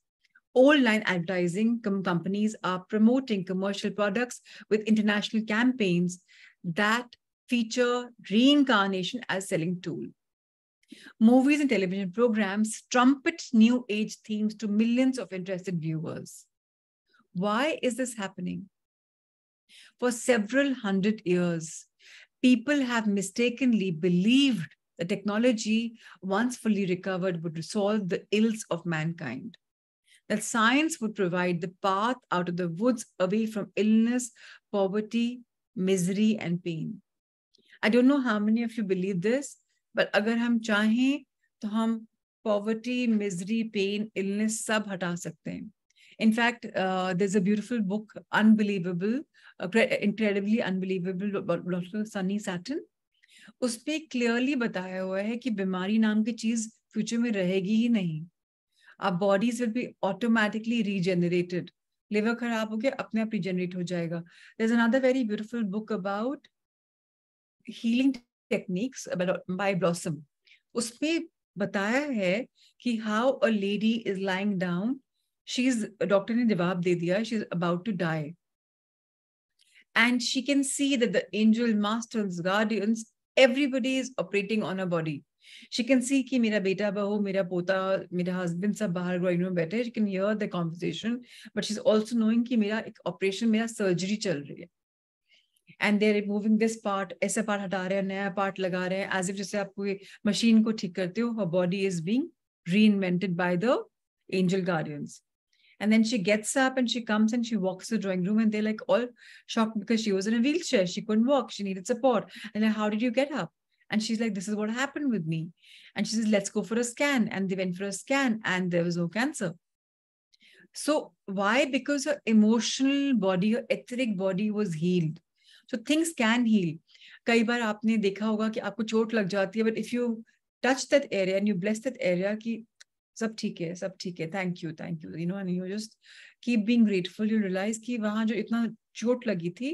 Online advertising com companies are promoting commercial products with international campaigns that feature reincarnation as selling tool. Movies and television programs trumpet new age themes to millions of interested viewers. Why is this happening? For several hundred years, people have mistakenly believed that technology, once fully recovered, would resolve the ills of mankind. That science would provide the path out of the woods away from illness, poverty, misery, and pain. I don't know how many of you believe this, but अगर हम चाहें तो हम poverty, misery, pain, illness सब हटा सकते हैं. In fact, uh, there's a beautiful book, Unbelievable, uh, incredibly unbelievable, Dr. Sunny Satin. उसपे क्लियरली बताया हुआ है कि बीमारी नाम की चीज़ फ्यूचर में रहेगी ही नहीं आप bodies will be automatically regenerated liver खराब हो गया अपने आप रीजेनरेट हो जाएगा is another very beautiful book about healing techniques by blossom उसपे बताया है कि how a lady is lying down she is doctor ने जवाब दे दिया she is about to die and she can see the angel masters guardians everybody is operating on a body she can see कि मेरा बेटा बहू मेरा पोता, मेरा हस्बैंड सब बाहर ग्रोइंग में बैठे she can hear the conversation but she is also knowing कि mera एक ऑपरेशन मेरा सर्जरी चल रही है. And there removing this part ऐसा पार्ट हटा रहे हैं, नया पार्ट लगा रहे हैं एज इफ़ जैसे आप कोई मशीन को ठीक करते हो हर body is being reinvented by the angel guardians and then she gets up and she comes and she walks to the drawing room and they're like all shocked because she was in a wheelchair. She couldn't walk. She needed support. And like, how did you get up? And she's like, this is what happened with me. And she says, let's go for a scan. And they went for a scan and there was no cancer. So why? Because her emotional body, her etheric body was healed. So things can heal. कई बार आपने देखा होगा कि आपको चोट लग जाती है but if you touch that area and you bless that area कि सब ठीक है, सब ठीक है। Thank you thank you you know and you just keep being grateful you realise कि वहाँ जो इतना चोट लगी थी,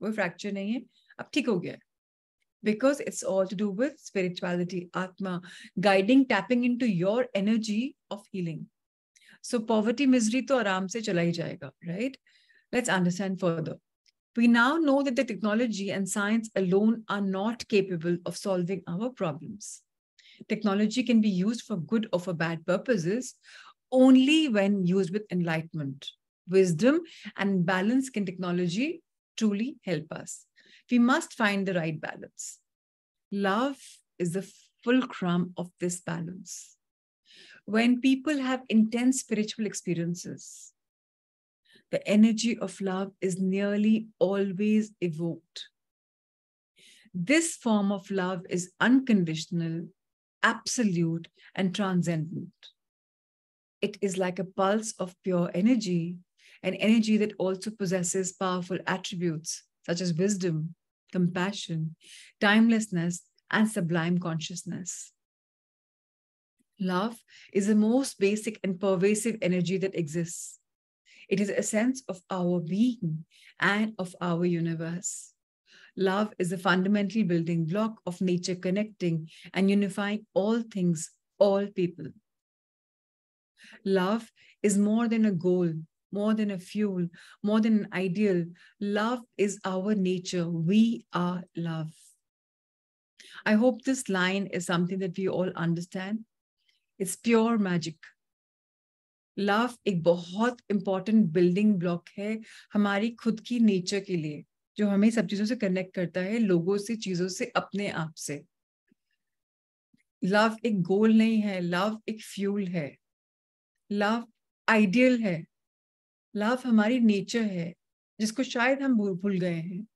वो फ्रैक्चर नहीं है। अब ठीक हो गया। Because it's all to do with spirituality आत्मा। Guiding tapping in to your energy of healing so poverty misery तो आराम से चला ही जाएगा right let's understand further we now know that the technology and science alone are not capable of solving our problems technology can be used for good or for bad purposes only when used with enlightenment. Wisdom and balance can technology truly help us. We must find the right balance. Love is the fulcrum of this balance. When people have intense spiritual experiences, the energy of love is nearly always evoked. This form of love is unconditional absolute and transcendent. It is like a pulse of pure energy, an energy that also possesses powerful attributes such as wisdom, compassion, timelessness, and sublime consciousness. Love is the most basic and pervasive energy that exists. It is a sense of our being and of our universe. Love is a fundamental building block of nature connecting and unifying all things, all people. Love is more than a goal, more than a fuel, more than an ideal. Love is our nature. We are love. I hope this line is something that we all understand. It's pure magic. Love एक बहुत important building block है हमारी खुद की nature के लिए जो हमें सब चीज़ों से कनेक्ट करता है, लोगों से, चीज़ों से, अपने आप से। लव एक गोल नहीं है लव एक फ्यूल है। लव आइडियल है। लव हमारी नेचर है, जिसको शायद हम भूल भूल गए हैं।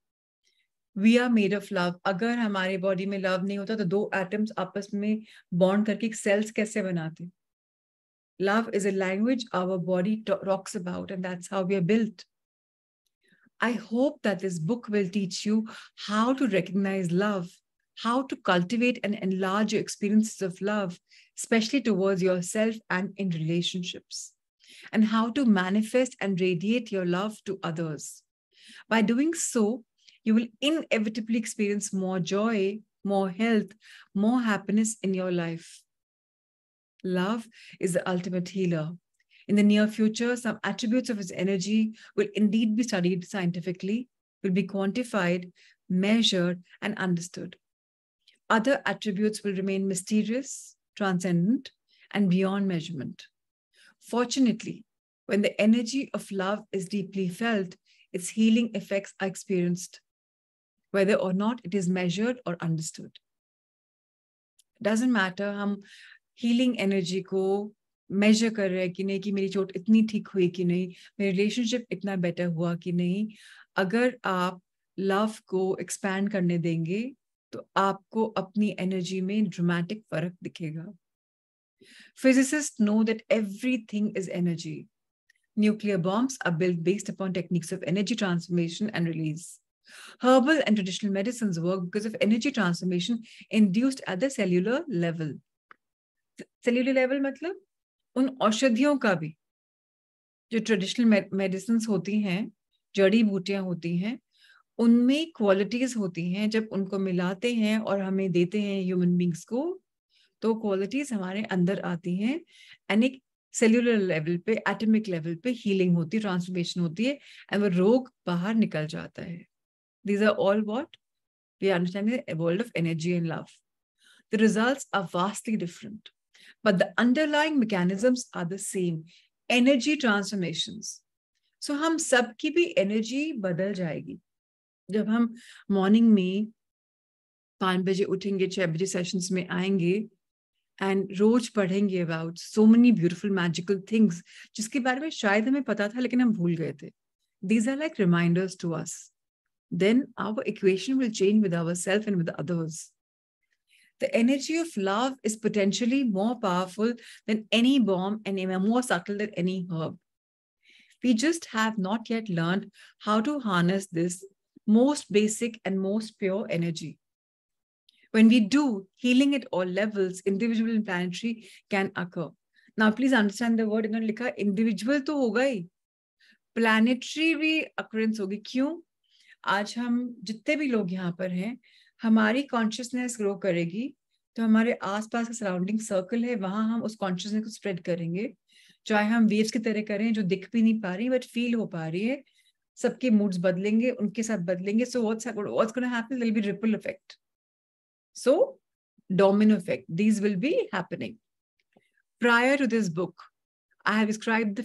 We are made of love अगर हमारे बॉडी में लव नहीं होता तो दो एटम्स आपस में बॉन्ड करके एक सेल्स कैसे बनाते? Love is a language our body talks about and that's how we are built. I hope that this book will teach you how to recognize love how to cultivate and enlarge your experiences of love especially towards yourself and in relationships and how to manifest and radiate your love to others by doing so you will inevitably experience more joy, more health, more happiness in your life. Love is the ultimate healer. In the near future, some attributes of its energy will indeed be studied scientifically, will be quantified, measured, and understood. Other attributes will remain mysterious, transcendent, and beyond measurement. Fortunately, when the energy of love is deeply felt, its healing effects are experienced whether or not it is measured or understood. Doesn't matter हम healing energy को measure कर रहे हैं कि नहीं, कि मेरी चोट इतनी ठीक हुई कि नहीं, मेरी रिलेशनशिप इतना बेटर हुआ कि नहीं। अगर आप लव को एक्सपैंड करने देंगे तो आपको अपनी एनर्जी में ड्रामेटिक फ़र्क दिखेगा। Physicist know that everything is energy nuclear bombs are build based upon techniques of energy transformation and release herbal and traditional medicine work because of energy transformation induced at the cellular level cellular level मतलब? उन औषधियों का भी जो traditional medicine होती हैं जड़ी बूटियाँ होती हैं उनमें क्वालिटीज होती हैं जब उनको मिलाते हैं और हमें देते हैं ह्यूमन बींग्स को तो क्वालिटीज हमारे अंदर आती हैं एंड एक सेल्यूलर लेवल पे एटमिक लेवल पे हीलिंग होती है ट्रांसफॉर्मेशन होती है एंड वो रोग बाहर निकल जाता है These are all what understand a world of energy and love. The results are vastly different, but the underlying mechanisms are the same. Energy transformations. So हम सबकी भी एनर्जी बदल जाएगी जब हम मॉर्निंग में पाँच बजे उठेंगे छह बजे सेशंस में आएंगे एंड रोज पढ़ेंगे about so many beautiful magical things जिसके बारे में शायद हमें पता था लेकिन हम भूल गए थे these are like reminders to us then our equation will change with ourselves and with others. The energy of love is potentially more powerful than any bomb and more subtle than any herb. We just have not yet learned how to harness this most basic and most pure energy. When we do, healing at all levels, individual and planetary, can occur. Now, please understand the word in लिखा individual तो होगा ही planetary भी occurrence होगी क्यों आज हम जितने भी लोग यहाँ पर हैं हमारी कॉन्शियसनेस ग्रो करेगी तो हमारे आसपास का सराउंडिंग सर्कल है, वहाँ हम उस कॉन्शियसनेस को स्प्रेड करेंगे। चाहे हम वेव्स की तरह करें, जो दिख भी नहीं पा रही बट फील हो पा रही है, सबके मूड्स बदलेंगे, उनके साथ बदलेंगे so what's what's gonna happen there be ripple effect so domino effect, these will be happening. Prior to this book, i have described the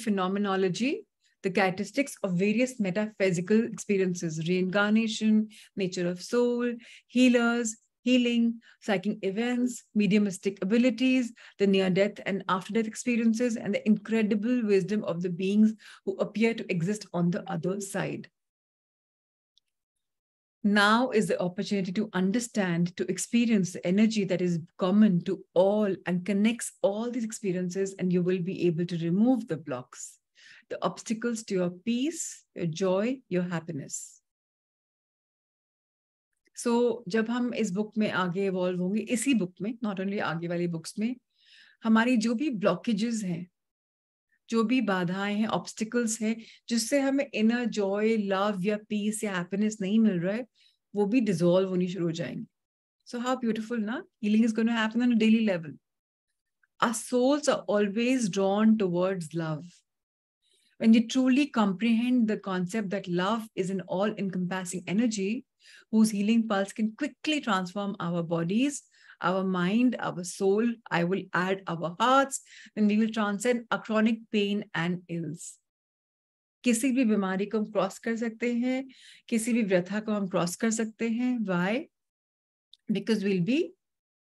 the characteristics of various metaphysical experiences reincarnation, nature of soul, healers, healing, psychic events, mediumistic abilities, the near death and after death experiences, and the incredible wisdom of the beings who appear to exist on the other side. Now is the opportunity to understand, to experience the energy that is common to all and connects all these experiences, and you will be able to remove the blocks the obstacles to your peace, your joy, your happiness. So जब हम इस book में आगे evolve होंगे इसी book में not only आगे वाली बुक्स में हमारी जो भी ब्लॉकेजेस हैं जो भी बाधाएँ हैं ऑब्स्टिकल्स हैं जिससे हमें इनर जॉय लव या पीस या हैप्पीनेस नहीं मिल रहा है वो भी डिजोल्व होनी शुरू हो जाएँगे सो हाउ ब्यूटिफुल ना healing is going to happen on daily level our souls are always drawn towards love. When you truly comprehend the concept that love is an all encompassing energy whose healing pulse can quickly transform our bodies, our mind, our soul, I will add our hearts, then we will transcend a chronic pain and ills. किसी भी बीमारी को हम cross कर सकते हैं किसी भी व्यथा को हम क्रॉस कर सकते हैं why because will be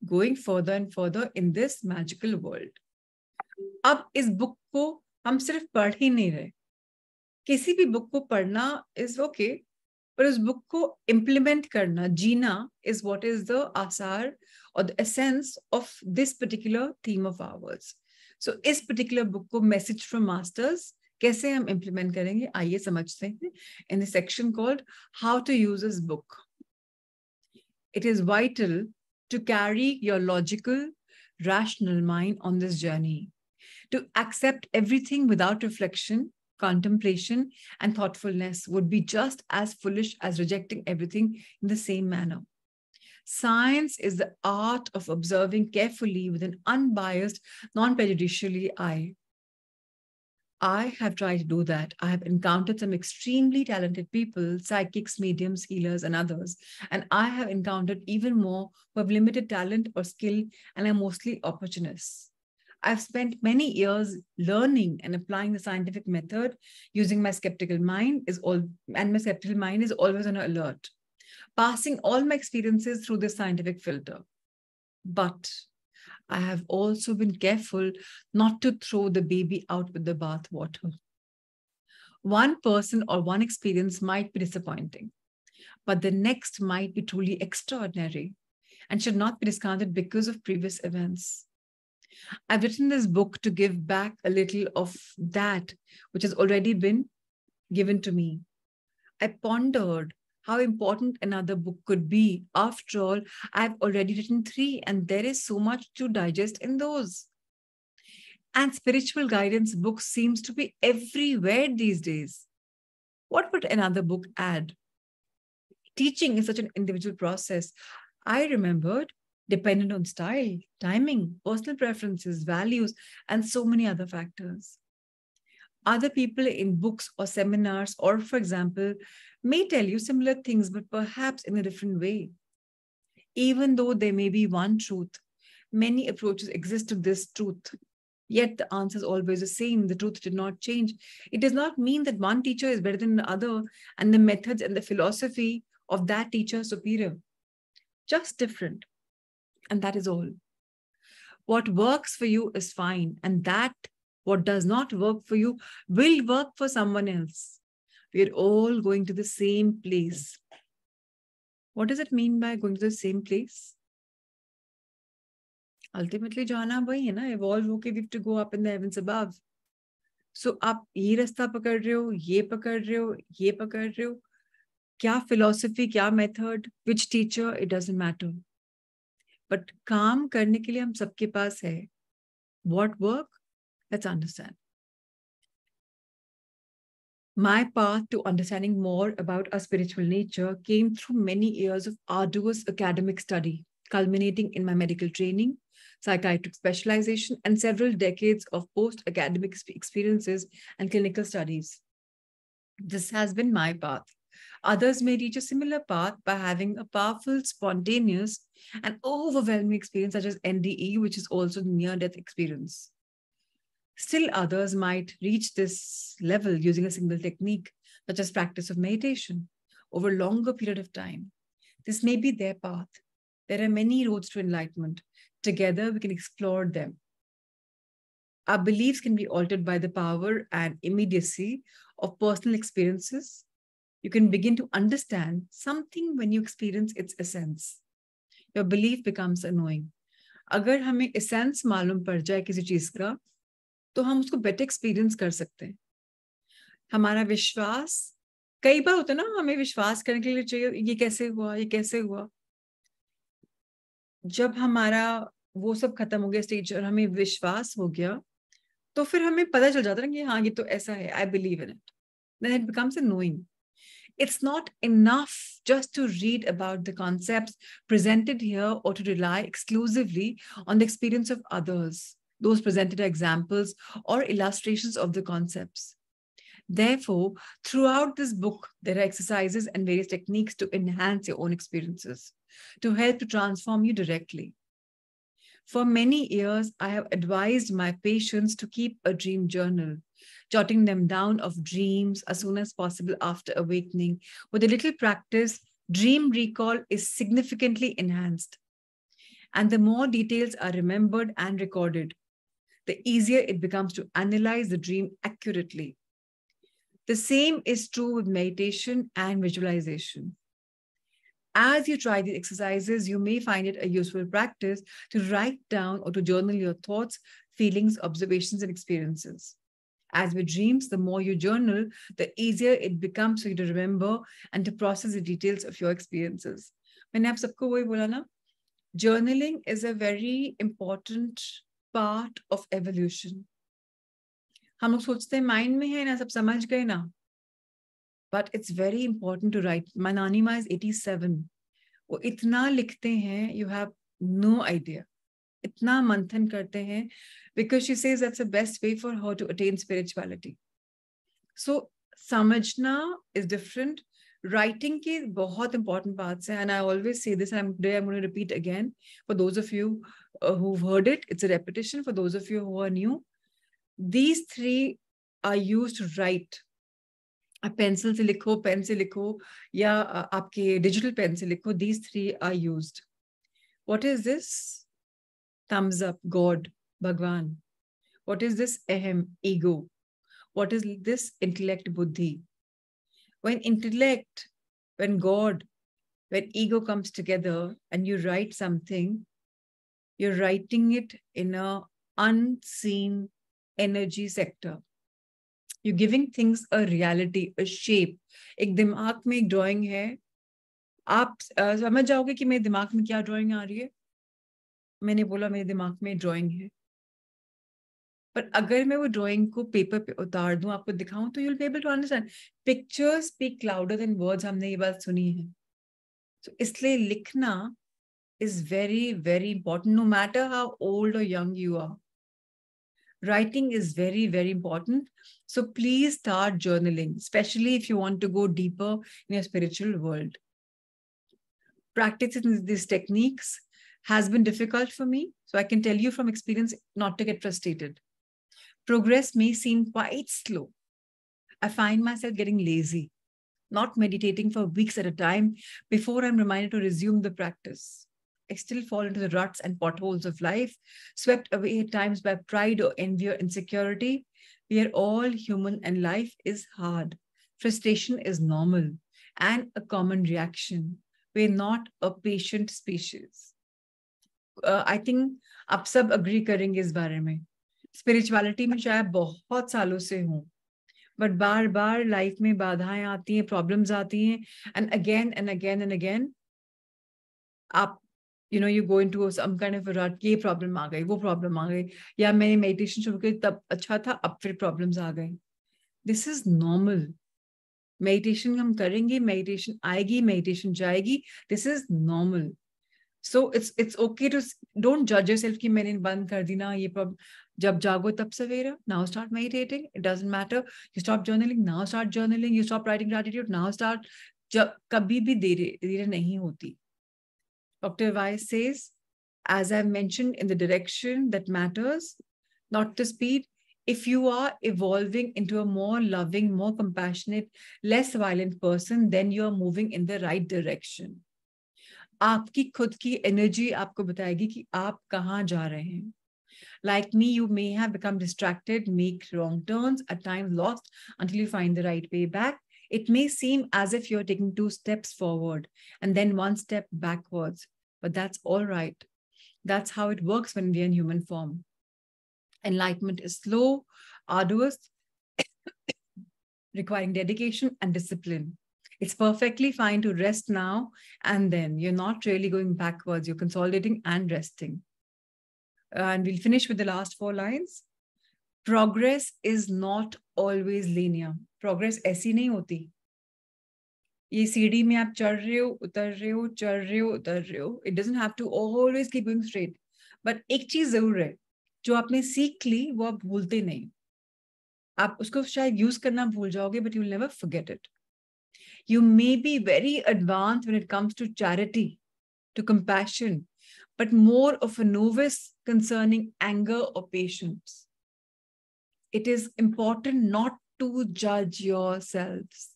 going further and further in this magical world अब इस बुक को हम सिर्फ़ पढ़ ही नहीं रहे। किसी भी बुक को पढ़ना इज़ ओके okay, पर उस बुक को इम्प्लीमेंट करना जीना इज़ वॉट इज़ द आसार और the essence of this particular theme of ours so इस पर्टिकुलर बुक को मैसेज फ्रॉम मास्टर्स कैसे हम इम्प्लीमेंट करेंगे? आइए समझते हैं in the section called how to use this book it is vital to carry your logical rational mind on this journey. To accept everything without reflection contemplation and thoughtfulness would be just as foolish as rejecting everything in the same manner science is the art of observing carefully with an unbiased non-prejudicially eye I have tried to do that. I have encountered some extremely talented people, psychics, mediums, healers, and others. And I have encountered even more who have limited talent or skill and are mostly opportunists. I've spent many years learning and applying the scientific method using my skeptical mind is all and my skeptical mind is always on alert, passing all my experiences through this scientific filter. But I have also been careful not to throw the baby out with the bathwater. One person or one experience might be disappointing, but the next might be truly extraordinary and should not be discounted because of previous events. I've written this book to give back a little of that which has already been given to me. I pondered how important another book could be. After all, I've already written three, and there is so much to digest in those. And spiritual guidance books seems to be everywhere these days. What would another book add? Teaching is such an individual process. I remembered dependent on style, timing, personal preferences, values, and so many other factors other people in books or seminars, or for example, may tell you similar things, but perhaps in a different way. Even though there may be one truth, many approaches exist to this truth. Yet the answer is always the same. The truth did not change. It does not mean that one teacher is better than the other and the methods and the philosophy of that teacher superior. Just different And that is all. What works for you is fine. And that what does not work for you will work for someone else. We're all going to the same place. What does it mean by going to the same place? Ultimately, जाना वही है ना evolve होके we have to go up in the heavens above. So आप ये रास्ता पकड़ रहे हो ये पकड़ रहे हो ये पकड़ रहे हो क्या philosophy क्या method which teacher it doesn't matter. But काम करने के लिए हम सबके पास है. What work? Let's understand. My path to understanding more about our spiritual nature came through many years of arduous academic study, culminating in my medical training, psychiatric specialization, and several decades of post academic experiences and clinical studies. This has been my path. Others may reach a similar path by having a powerful, spontaneous, and overwhelming experience, such as NDE, which is also the near death experience. Still others might reach this level using a single technique, such as practice of meditation over a longer period of time. This may be their path. There are many roads to enlightenment. Together, we can explore them. Our beliefs can be altered by the power and immediacy of personal experiences. You can begin to understand something when you experience its essence. Your belief becomes annoying. अगर हमें essence मालूम पड़ जाए किसी चीज़ का तो हम उसको बेटर एक्सपीरियंस कर सकते हैं हमारा विश्वास, कई बार होता है ना, हमें विश्वास करने के लिए चाहिए, ये कैसे हुआ, ये कैसे हुआ जब हमारा वो सब खत्म हो गया स्टेज और हमें विश्वास हो गया तो फिर हमें पता चल जाता है कि हाँ ये तो ऐसा है I believe in it then it becomes a knowing It's not enough just to read about the concepts presented here or to rely exclusively on the experience of others. Those presented are examples or illustrations of the concepts. Therefore, throughout this book, there are exercises and various techniques to enhance your own experiences, to help to transform you directly. For many years, I have advised my patients to keep a dream journal, jotting them down of dreams as soon as possible after awakening. With a little practice, dream recall is significantly enhanced. And the more details are remembered and recorded, the easier it becomes to analyze the dream accurately. The same is true with meditation and visualization. As you try these exercises, you may find it a useful practice to write down or to journal your thoughts, feelings, observations, and experiences. As with dreams, the more you journal, the easier it becomes for you to remember and to process the details of your experiences. मैंने आप सबको वही बोला ना journaling is a very important part of evolution. हम लोग सोचते हैं माइंड में है ना सब समझ गए ना but it's very important to right माई नानी मा इज 87 वो इतना लिखते हैं यू हैव नो आइडिया इतना मंथन करते हैं because she says that's a best way for how to attain spirituality so समझना इज़ डिफरेंट राइटिंग के बहुत इंपॉर्टेंट पार्ट्स हैं and I always say this I I am repeat again for those of you who heard it it's a repetition for those of you who are new these three are use to write आप pencil से लिखो pen से लिखो, या आपके digital pen से लिखो these three are use what is this thumbs up god bhagwan what is this ahem ego what is this intellect buddhi when intellect when god when ego comes together and you write something you're writing it in a unseen energy sector you're giving things a reality a shape एक दिमाग में एक drawing है आप uh, समझ जाओगे कि मेरे दिमाग में क्या ड्राइंग आ रही है मैंने बोला, मेरे दिमाग में ड्राइंग है। पर अगर मैं वो ड्राइंग को पेपर पे उतार दूँ, आपको दिखाऊँ तो you will to understand pictures speak louder than words हमने ये बात सुनी है। तो इसलिए लिखना is very very important no matter how old और young you are writing is very very important so please start journaling specially if you want to go deeper in your spiritual world practice this techniques has been difficult for me. So I can tell you from experience not to get frustrated. Progress may seem quite slow. I find myself getting lazy, not meditating for weeks at a time before I'm reminded to resume the practice. I still fall into the ruts and potholes of life, swept away at times by pride or envy or insecurity. We are all human and life is hard. Frustration is normal and a common reaction. We're not a patient species. Uh, think आप सब agree करेंगे इस बारे में। Spirituality में शायद बहुत सालों से हूँ बट बार बार लाइफ में बाधाएँ आती हैं प्रॉब्लम्स आती हैं and again and again and again आप you know you go into some kind of ये प्रॉब्लम आ गई वो प्रॉब्लम आ गई या मैंने मेडिटेशन शुरू की तब अच्छा था अब फिर प्रॉब्लम्स आ गए दिस इज़ नॉर्मल मेडिटेशन हम करेंगे मेडिटेशन आएगी मेडिटेशन जाएगी। This is normal so it's it's okay to don't जज योरसेल्फ कि मैंने बंद कर दी ना ये प्रॉब्लम जब जागो तब सवेरा now start meditating it doesn't matter you stop journaling now start journaling you stop writing gratitude now start जब कभी भी देर देर नहीं होती Dr. Weiss says, as I've mentioned, in the direction that matters, not the speed. If you are evolving into a more loving, more compassionate, less violent person, then you are moving in the right direction. आपकी खुद की energy आपको बताएगी कि आप कहाँ जा रहे हैं। Like me you may have become distracted make wrong turns a time lost until you find the right way back it may seem as if you are taking two steps forward and then one step backwards but that's all right that's how it work one we human form enlightenment is slow arduous requiring dedication and discipline It's perfectly fine to rest now and then. You're not really going backwards, you're consolidating and resting. and we'll finish with the last four lines. Progress is not always linear. Progress ऐसी नहीं होती. ये सीढ़ी में आप चढ़ रहे हो उतर रहे हो चढ़ रहे हो उतर रहे हो it doesn't have to always keep going straight but एक चीज जरूर है जो आपने सीख ली वो आप भूलते नहीं आप उसको शायद यूज करना भूल जाओगे but you never forget it You may be very advanced when it comes to charity to compassion but more of a novice concerning anger or patience it is important not to judge yourselves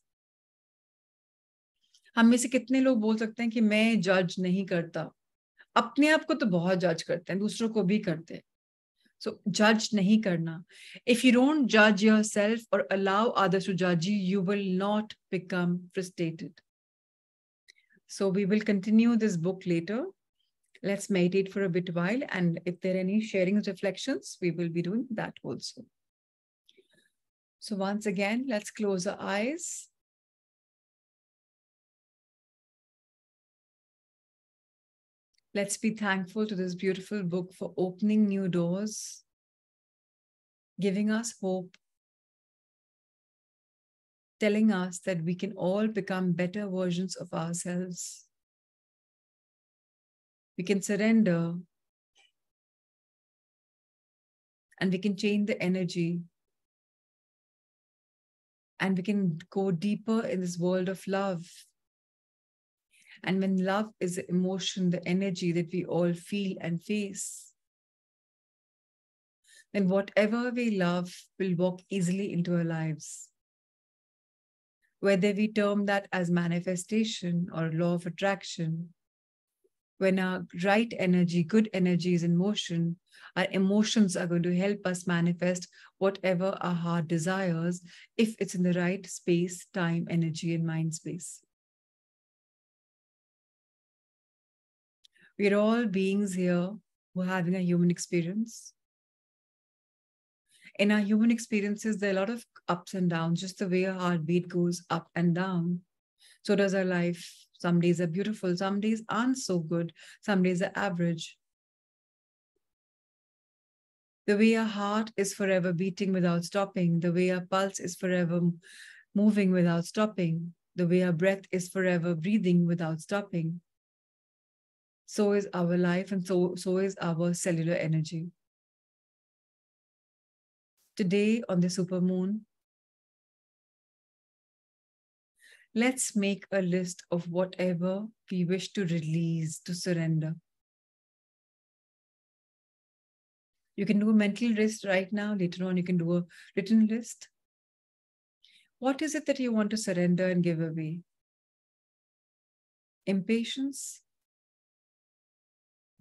हम में से कितने लोग बोल सकते हैं कि मैं जज नहीं करता अपने आप को तो बहुत जज करते हैं दूसरों को भी करते हैं So judge nahi karna. If you don't judge yourself or allow others to judge you, you will not become frustrated. So we will continue this book later. Let's meditate for a bit while. And if there are any sharings, reflections, we will be doing that also. So once again, let's close our eyes. Let's be thankful to this beautiful book for opening new doors, giving us hope, telling us that we can all become better versions of ourselves. We can surrender and we can change the energy and we can go deeper in this world of love and when love is the emotion, the energy that we all feel and face, then whatever we love will walk easily into our lives. Whether we term that as manifestation or law of attraction, when our right energy, good energy is in motion, our emotions are going to help us manifest whatever our heart desires if it's in the right space, time, energy, and mind space. We're all beings here who are having a human experience. In our human experiences, there are a lot of ups and downs, just the way our heartbeat goes up and down. So does our life. Some days are beautiful, some days aren't so good, some days are average. The way our heart is forever beating without stopping, the way our pulse is forever moving without stopping, the way our breath is forever breathing without stopping so is our life and so, so is our cellular energy. Today on the supermoon, let's make a list of whatever we wish to release, to surrender. You can do a mental list right now. Later on, you can do a written list. What is it that you want to surrender and give away? Impatience,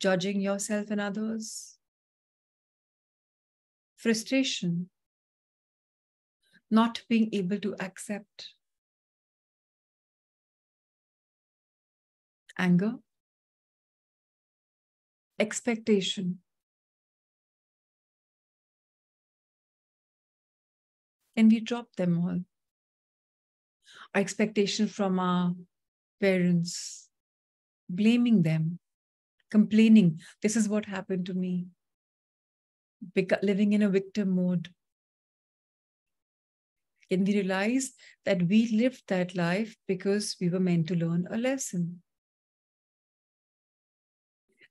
judging yourself and others, frustration, not being able to accept, anger, expectation. And we drop them all. Our expectation from our parents, blaming them, complaining, this is what happened to me, living in a victim mode. Can we realize that we lived that life because we were meant to learn a lesson?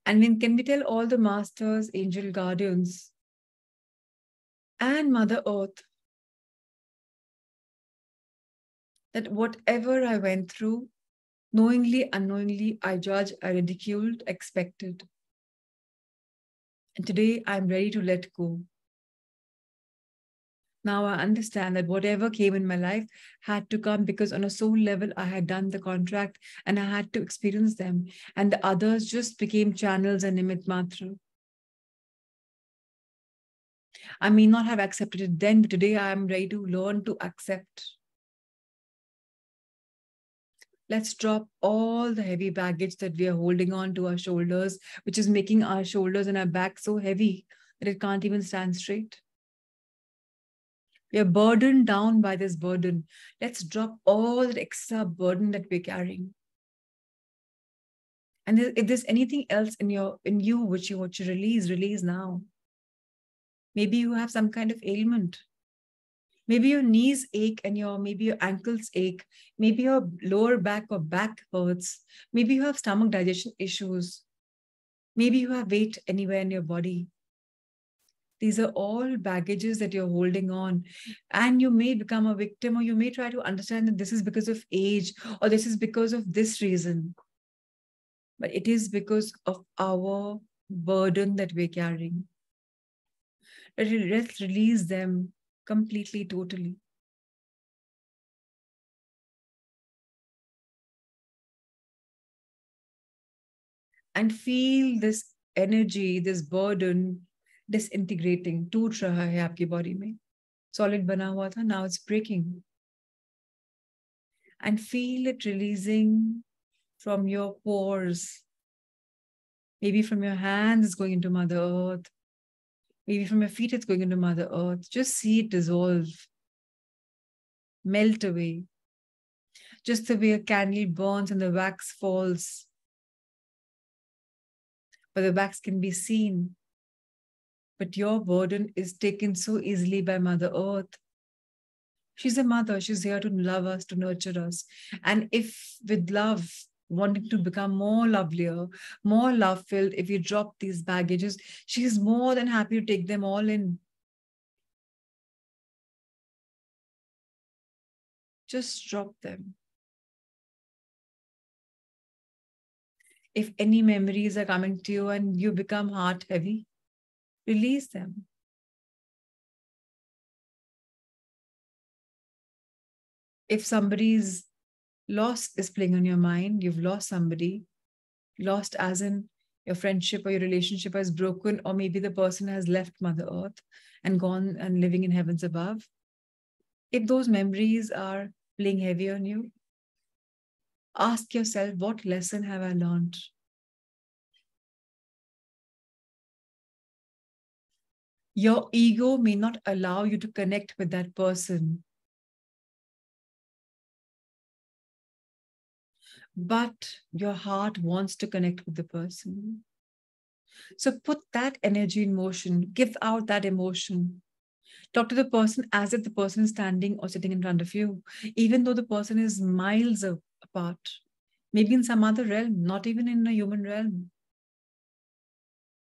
And when can we tell all the masters, angel guardians, and Mother Earth that whatever I went through, Knowingly, unknowingly, I judge, I ridiculed, expected. And today I'm ready to let go. Now I understand that whatever came in my life had to come because on a soul level, I had done the contract and I had to experience them. And the others just became channels and nimit matra. I may not have accepted it then, but today I am ready to learn to accept. Let's drop all the heavy baggage that we are holding on to our shoulders, which is making our shoulders and our back so heavy that it can't even stand straight. We are burdened down by this burden. Let's drop all the extra burden that we're carrying. And if there's anything else in your in you which you want to release, release now. Maybe you have some kind of ailment. Maybe your knees ache and your maybe your ankles ache. Maybe your lower back or back hurts. Maybe you have stomach digestion issues. Maybe you have weight anywhere in your body. These are all baggages that you're holding on. And you may become a victim, or you may try to understand that this is because of age, or this is because of this reason. But it is because of our burden that we're carrying. Let's release them completely, totally. And feel this energy, this burden disintegrating, टूट रहा है आपकी body में solid बना हुआ था now it's breaking and feel it releasing from your pores maybe from your hands it's going into mother earth maybe from your feet it's going into mother earth just see it dissolve melt away just the way a candle burns and the wax falls but the wax can be seen but your burden is taken so easily by Mother Earth. She's a mother. She's here to love us, to nurture us. And if with love, wanting to become more lovelier, more love filled, if you drop these baggages, she's more than happy to take them all in. Just drop them. If any memories are coming to you and you become heart heavy, Release them. If somebody's loss is playing on your mind, you've lost somebody, lost as in your friendship or your relationship has broken, or maybe the person has left Mother Earth and gone and living in heavens above. If those memories are playing heavy on you, ask yourself, what lesson have I learned? your ego may not allow you to connect with that person. But your heart wants to connect with the person. So put that energy in motion, give out that emotion. Talk to the person as if the person is standing or sitting in front of you, even though the person is miles apart, maybe in some other realm, not even in a human realm.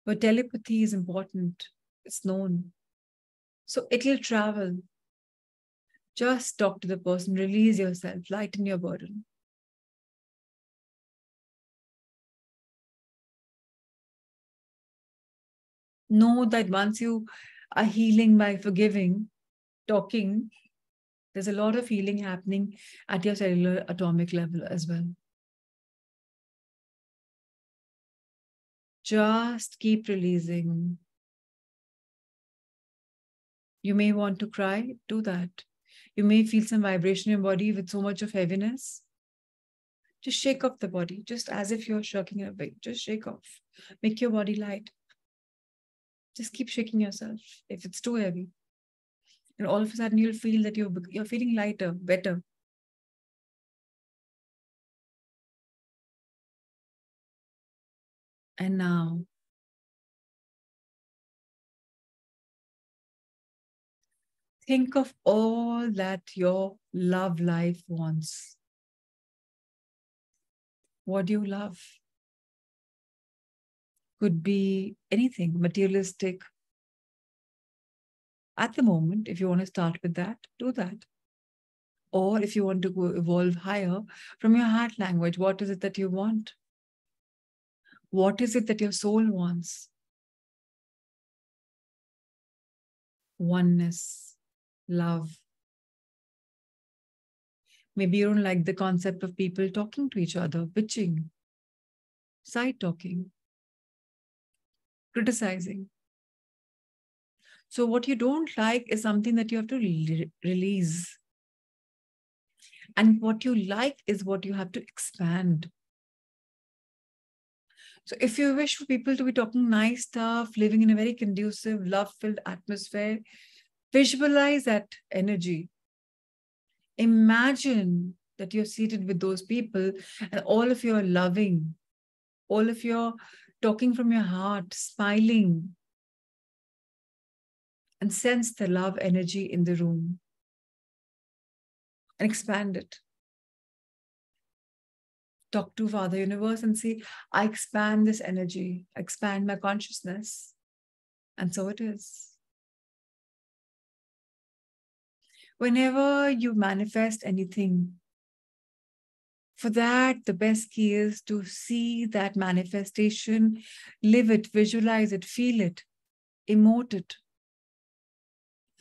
But telepathy is important it's known. So it'll travel. Just talk to the person, release yourself, lighten your burden. Know that once you are healing by forgiving, talking, there's a lot of healing happening at your cellular atomic level as well. Just keep releasing, you may want to cry, do that. You may feel some vibration in your body with so much of heaviness. Just shake off the body, just as if you're shaking a bit. Just shake off. Make your body light. Just keep shaking yourself if it's too heavy. And all of a sudden, you'll feel that you're, you're feeling lighter, better. And now, think of all that your love life wants. What do you love? Could be anything materialistic. At the moment, if you want to start with that, do that. Or if you want to go evolve higher from your heart language, what is it that you want? What is it that your soul wants? Oneness love. Maybe you don't like the concept of people talking to each other, bitching, side talking, criticizing. So, what you don't like is something that you have to re- release. And what you like is what you have to expand. So, if you wish for people to be talking nice stuff, living in a very conducive, love filled atmosphere, Visualize that energy. Imagine that you're seated with those people and all of you are loving, all of you are talking from your heart, smiling, and sense the love energy in the room. and expand it. Talk to Father Universe and see, I expand this energy, expand my consciousness. And so it is. Whenever you manifest anything, for that, the best key is to see that manifestation, live it, visualize it, feel it, emote it.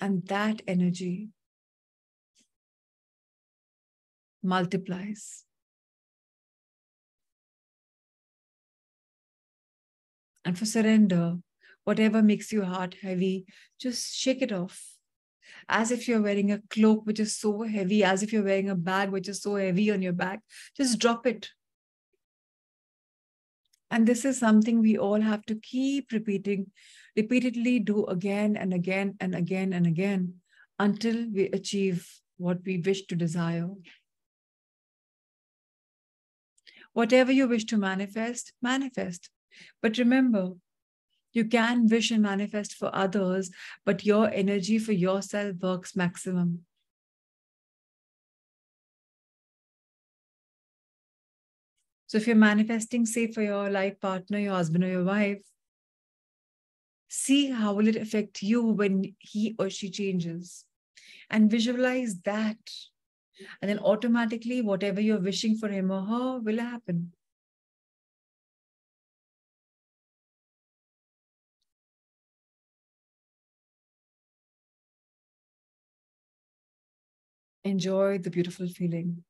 And that energy multiplies. And for surrender, whatever makes your heart heavy, just shake it off as if you're wearing a cloak which is so heavy, as if you're wearing a bag which is so heavy on your back. Just drop it. And this is something we all have to keep repeating, repeatedly do again and again and again and again until we achieve what we wish to desire. Whatever you wish to manifest, manifest. But remember, you can wish and manifest for others, but your energy for yourself works maximum. So if you're manifesting, say for your life partner, your husband or your wife, see how will it affect you when he or she changes and visualize that. And then automatically, whatever you're wishing for him or her will happen. Enjoy the beautiful feeling.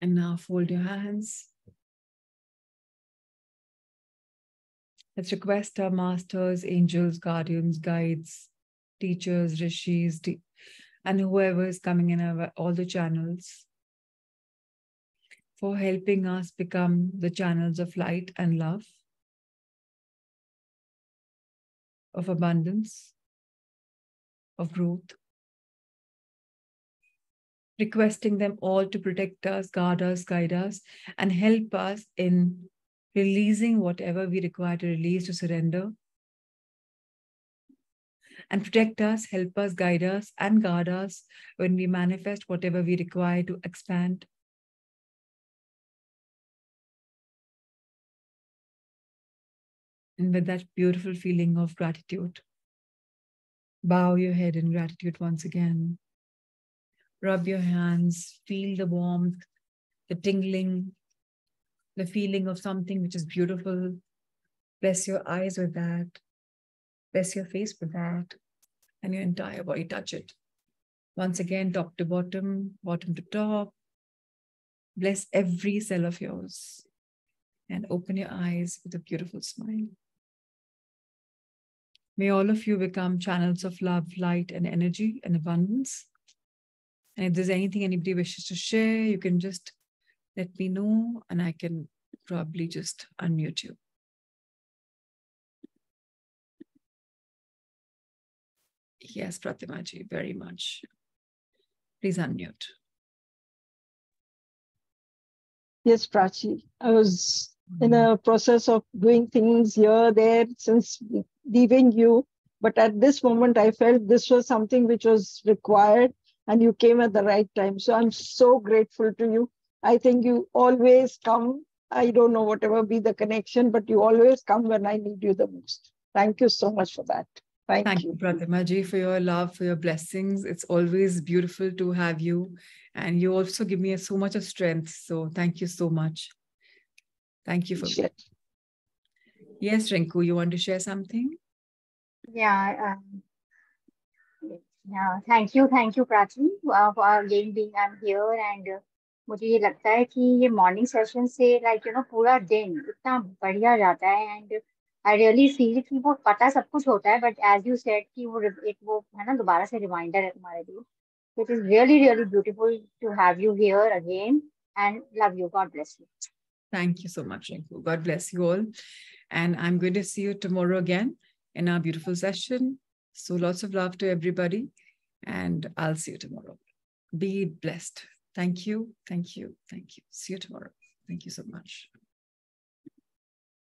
And now fold your hands. Let's request our masters, angels, guardians, guides, teachers, rishis, and whoever is coming in our, all the channels for helping us become the channels of light and love, of abundance, of growth. Requesting them all to protect us, guard us, guide us, and help us in releasing whatever we require to release, to surrender, and protect us, help us, guide us, and guard us when we manifest whatever we require to expand. And with that beautiful feeling of gratitude, bow your head in gratitude once again. Rub your hands, feel the warmth, the tingling, the feeling of something which is beautiful. Bless your eyes with that. Press your face with that and your entire body. Touch it. Once again, top to bottom, bottom to top. Bless every cell of yours and open your eyes with a beautiful smile. May all of you become channels of love, light, and energy and abundance. And if there's anything anybody wishes to share, you can just let me know and I can probably just unmute you. Yes, Pratimaji, very much. Please unmute. Yes, Prachi. I was in a mm-hmm. process of doing things here, there since leaving you. But at this moment, I felt this was something which was required and you came at the right time. So I'm so grateful to you. I think you always come. I don't know whatever be the connection, but you always come when I need you the most. Thank you so much for that. Thank, Thank you, Pratimaji, for your love, for your blessings. It's always beautiful to have you. And you also give me so much of strength. So thank you so much. Thank you for sure. Yes, Rinku, you want to share something? Yeah. Um, yeah. Thank you. Thank you, Prachi, uh, for again being I'm here. And uh, मुझे ये लगता है कि ये morning session से like you know पूरा दिन इतना बढ़िया जाता है एंड आई रियली फील कि वो पता सब कुछ होता है बट एज यू सेड कि वो एक वो है ना दोबारा से रिमाइंडर है तुम्हारे लिए it is really really beautiful to have you here again and love you God bless you Thank you so much, Rinku. God bless you all. And I'm going to see you tomorrow again in our beautiful session. So lots of love to everybody. And I'll see you tomorrow. be blessed. Thank you. Thank you. Thank you. See you tomorrow. Thank you so much.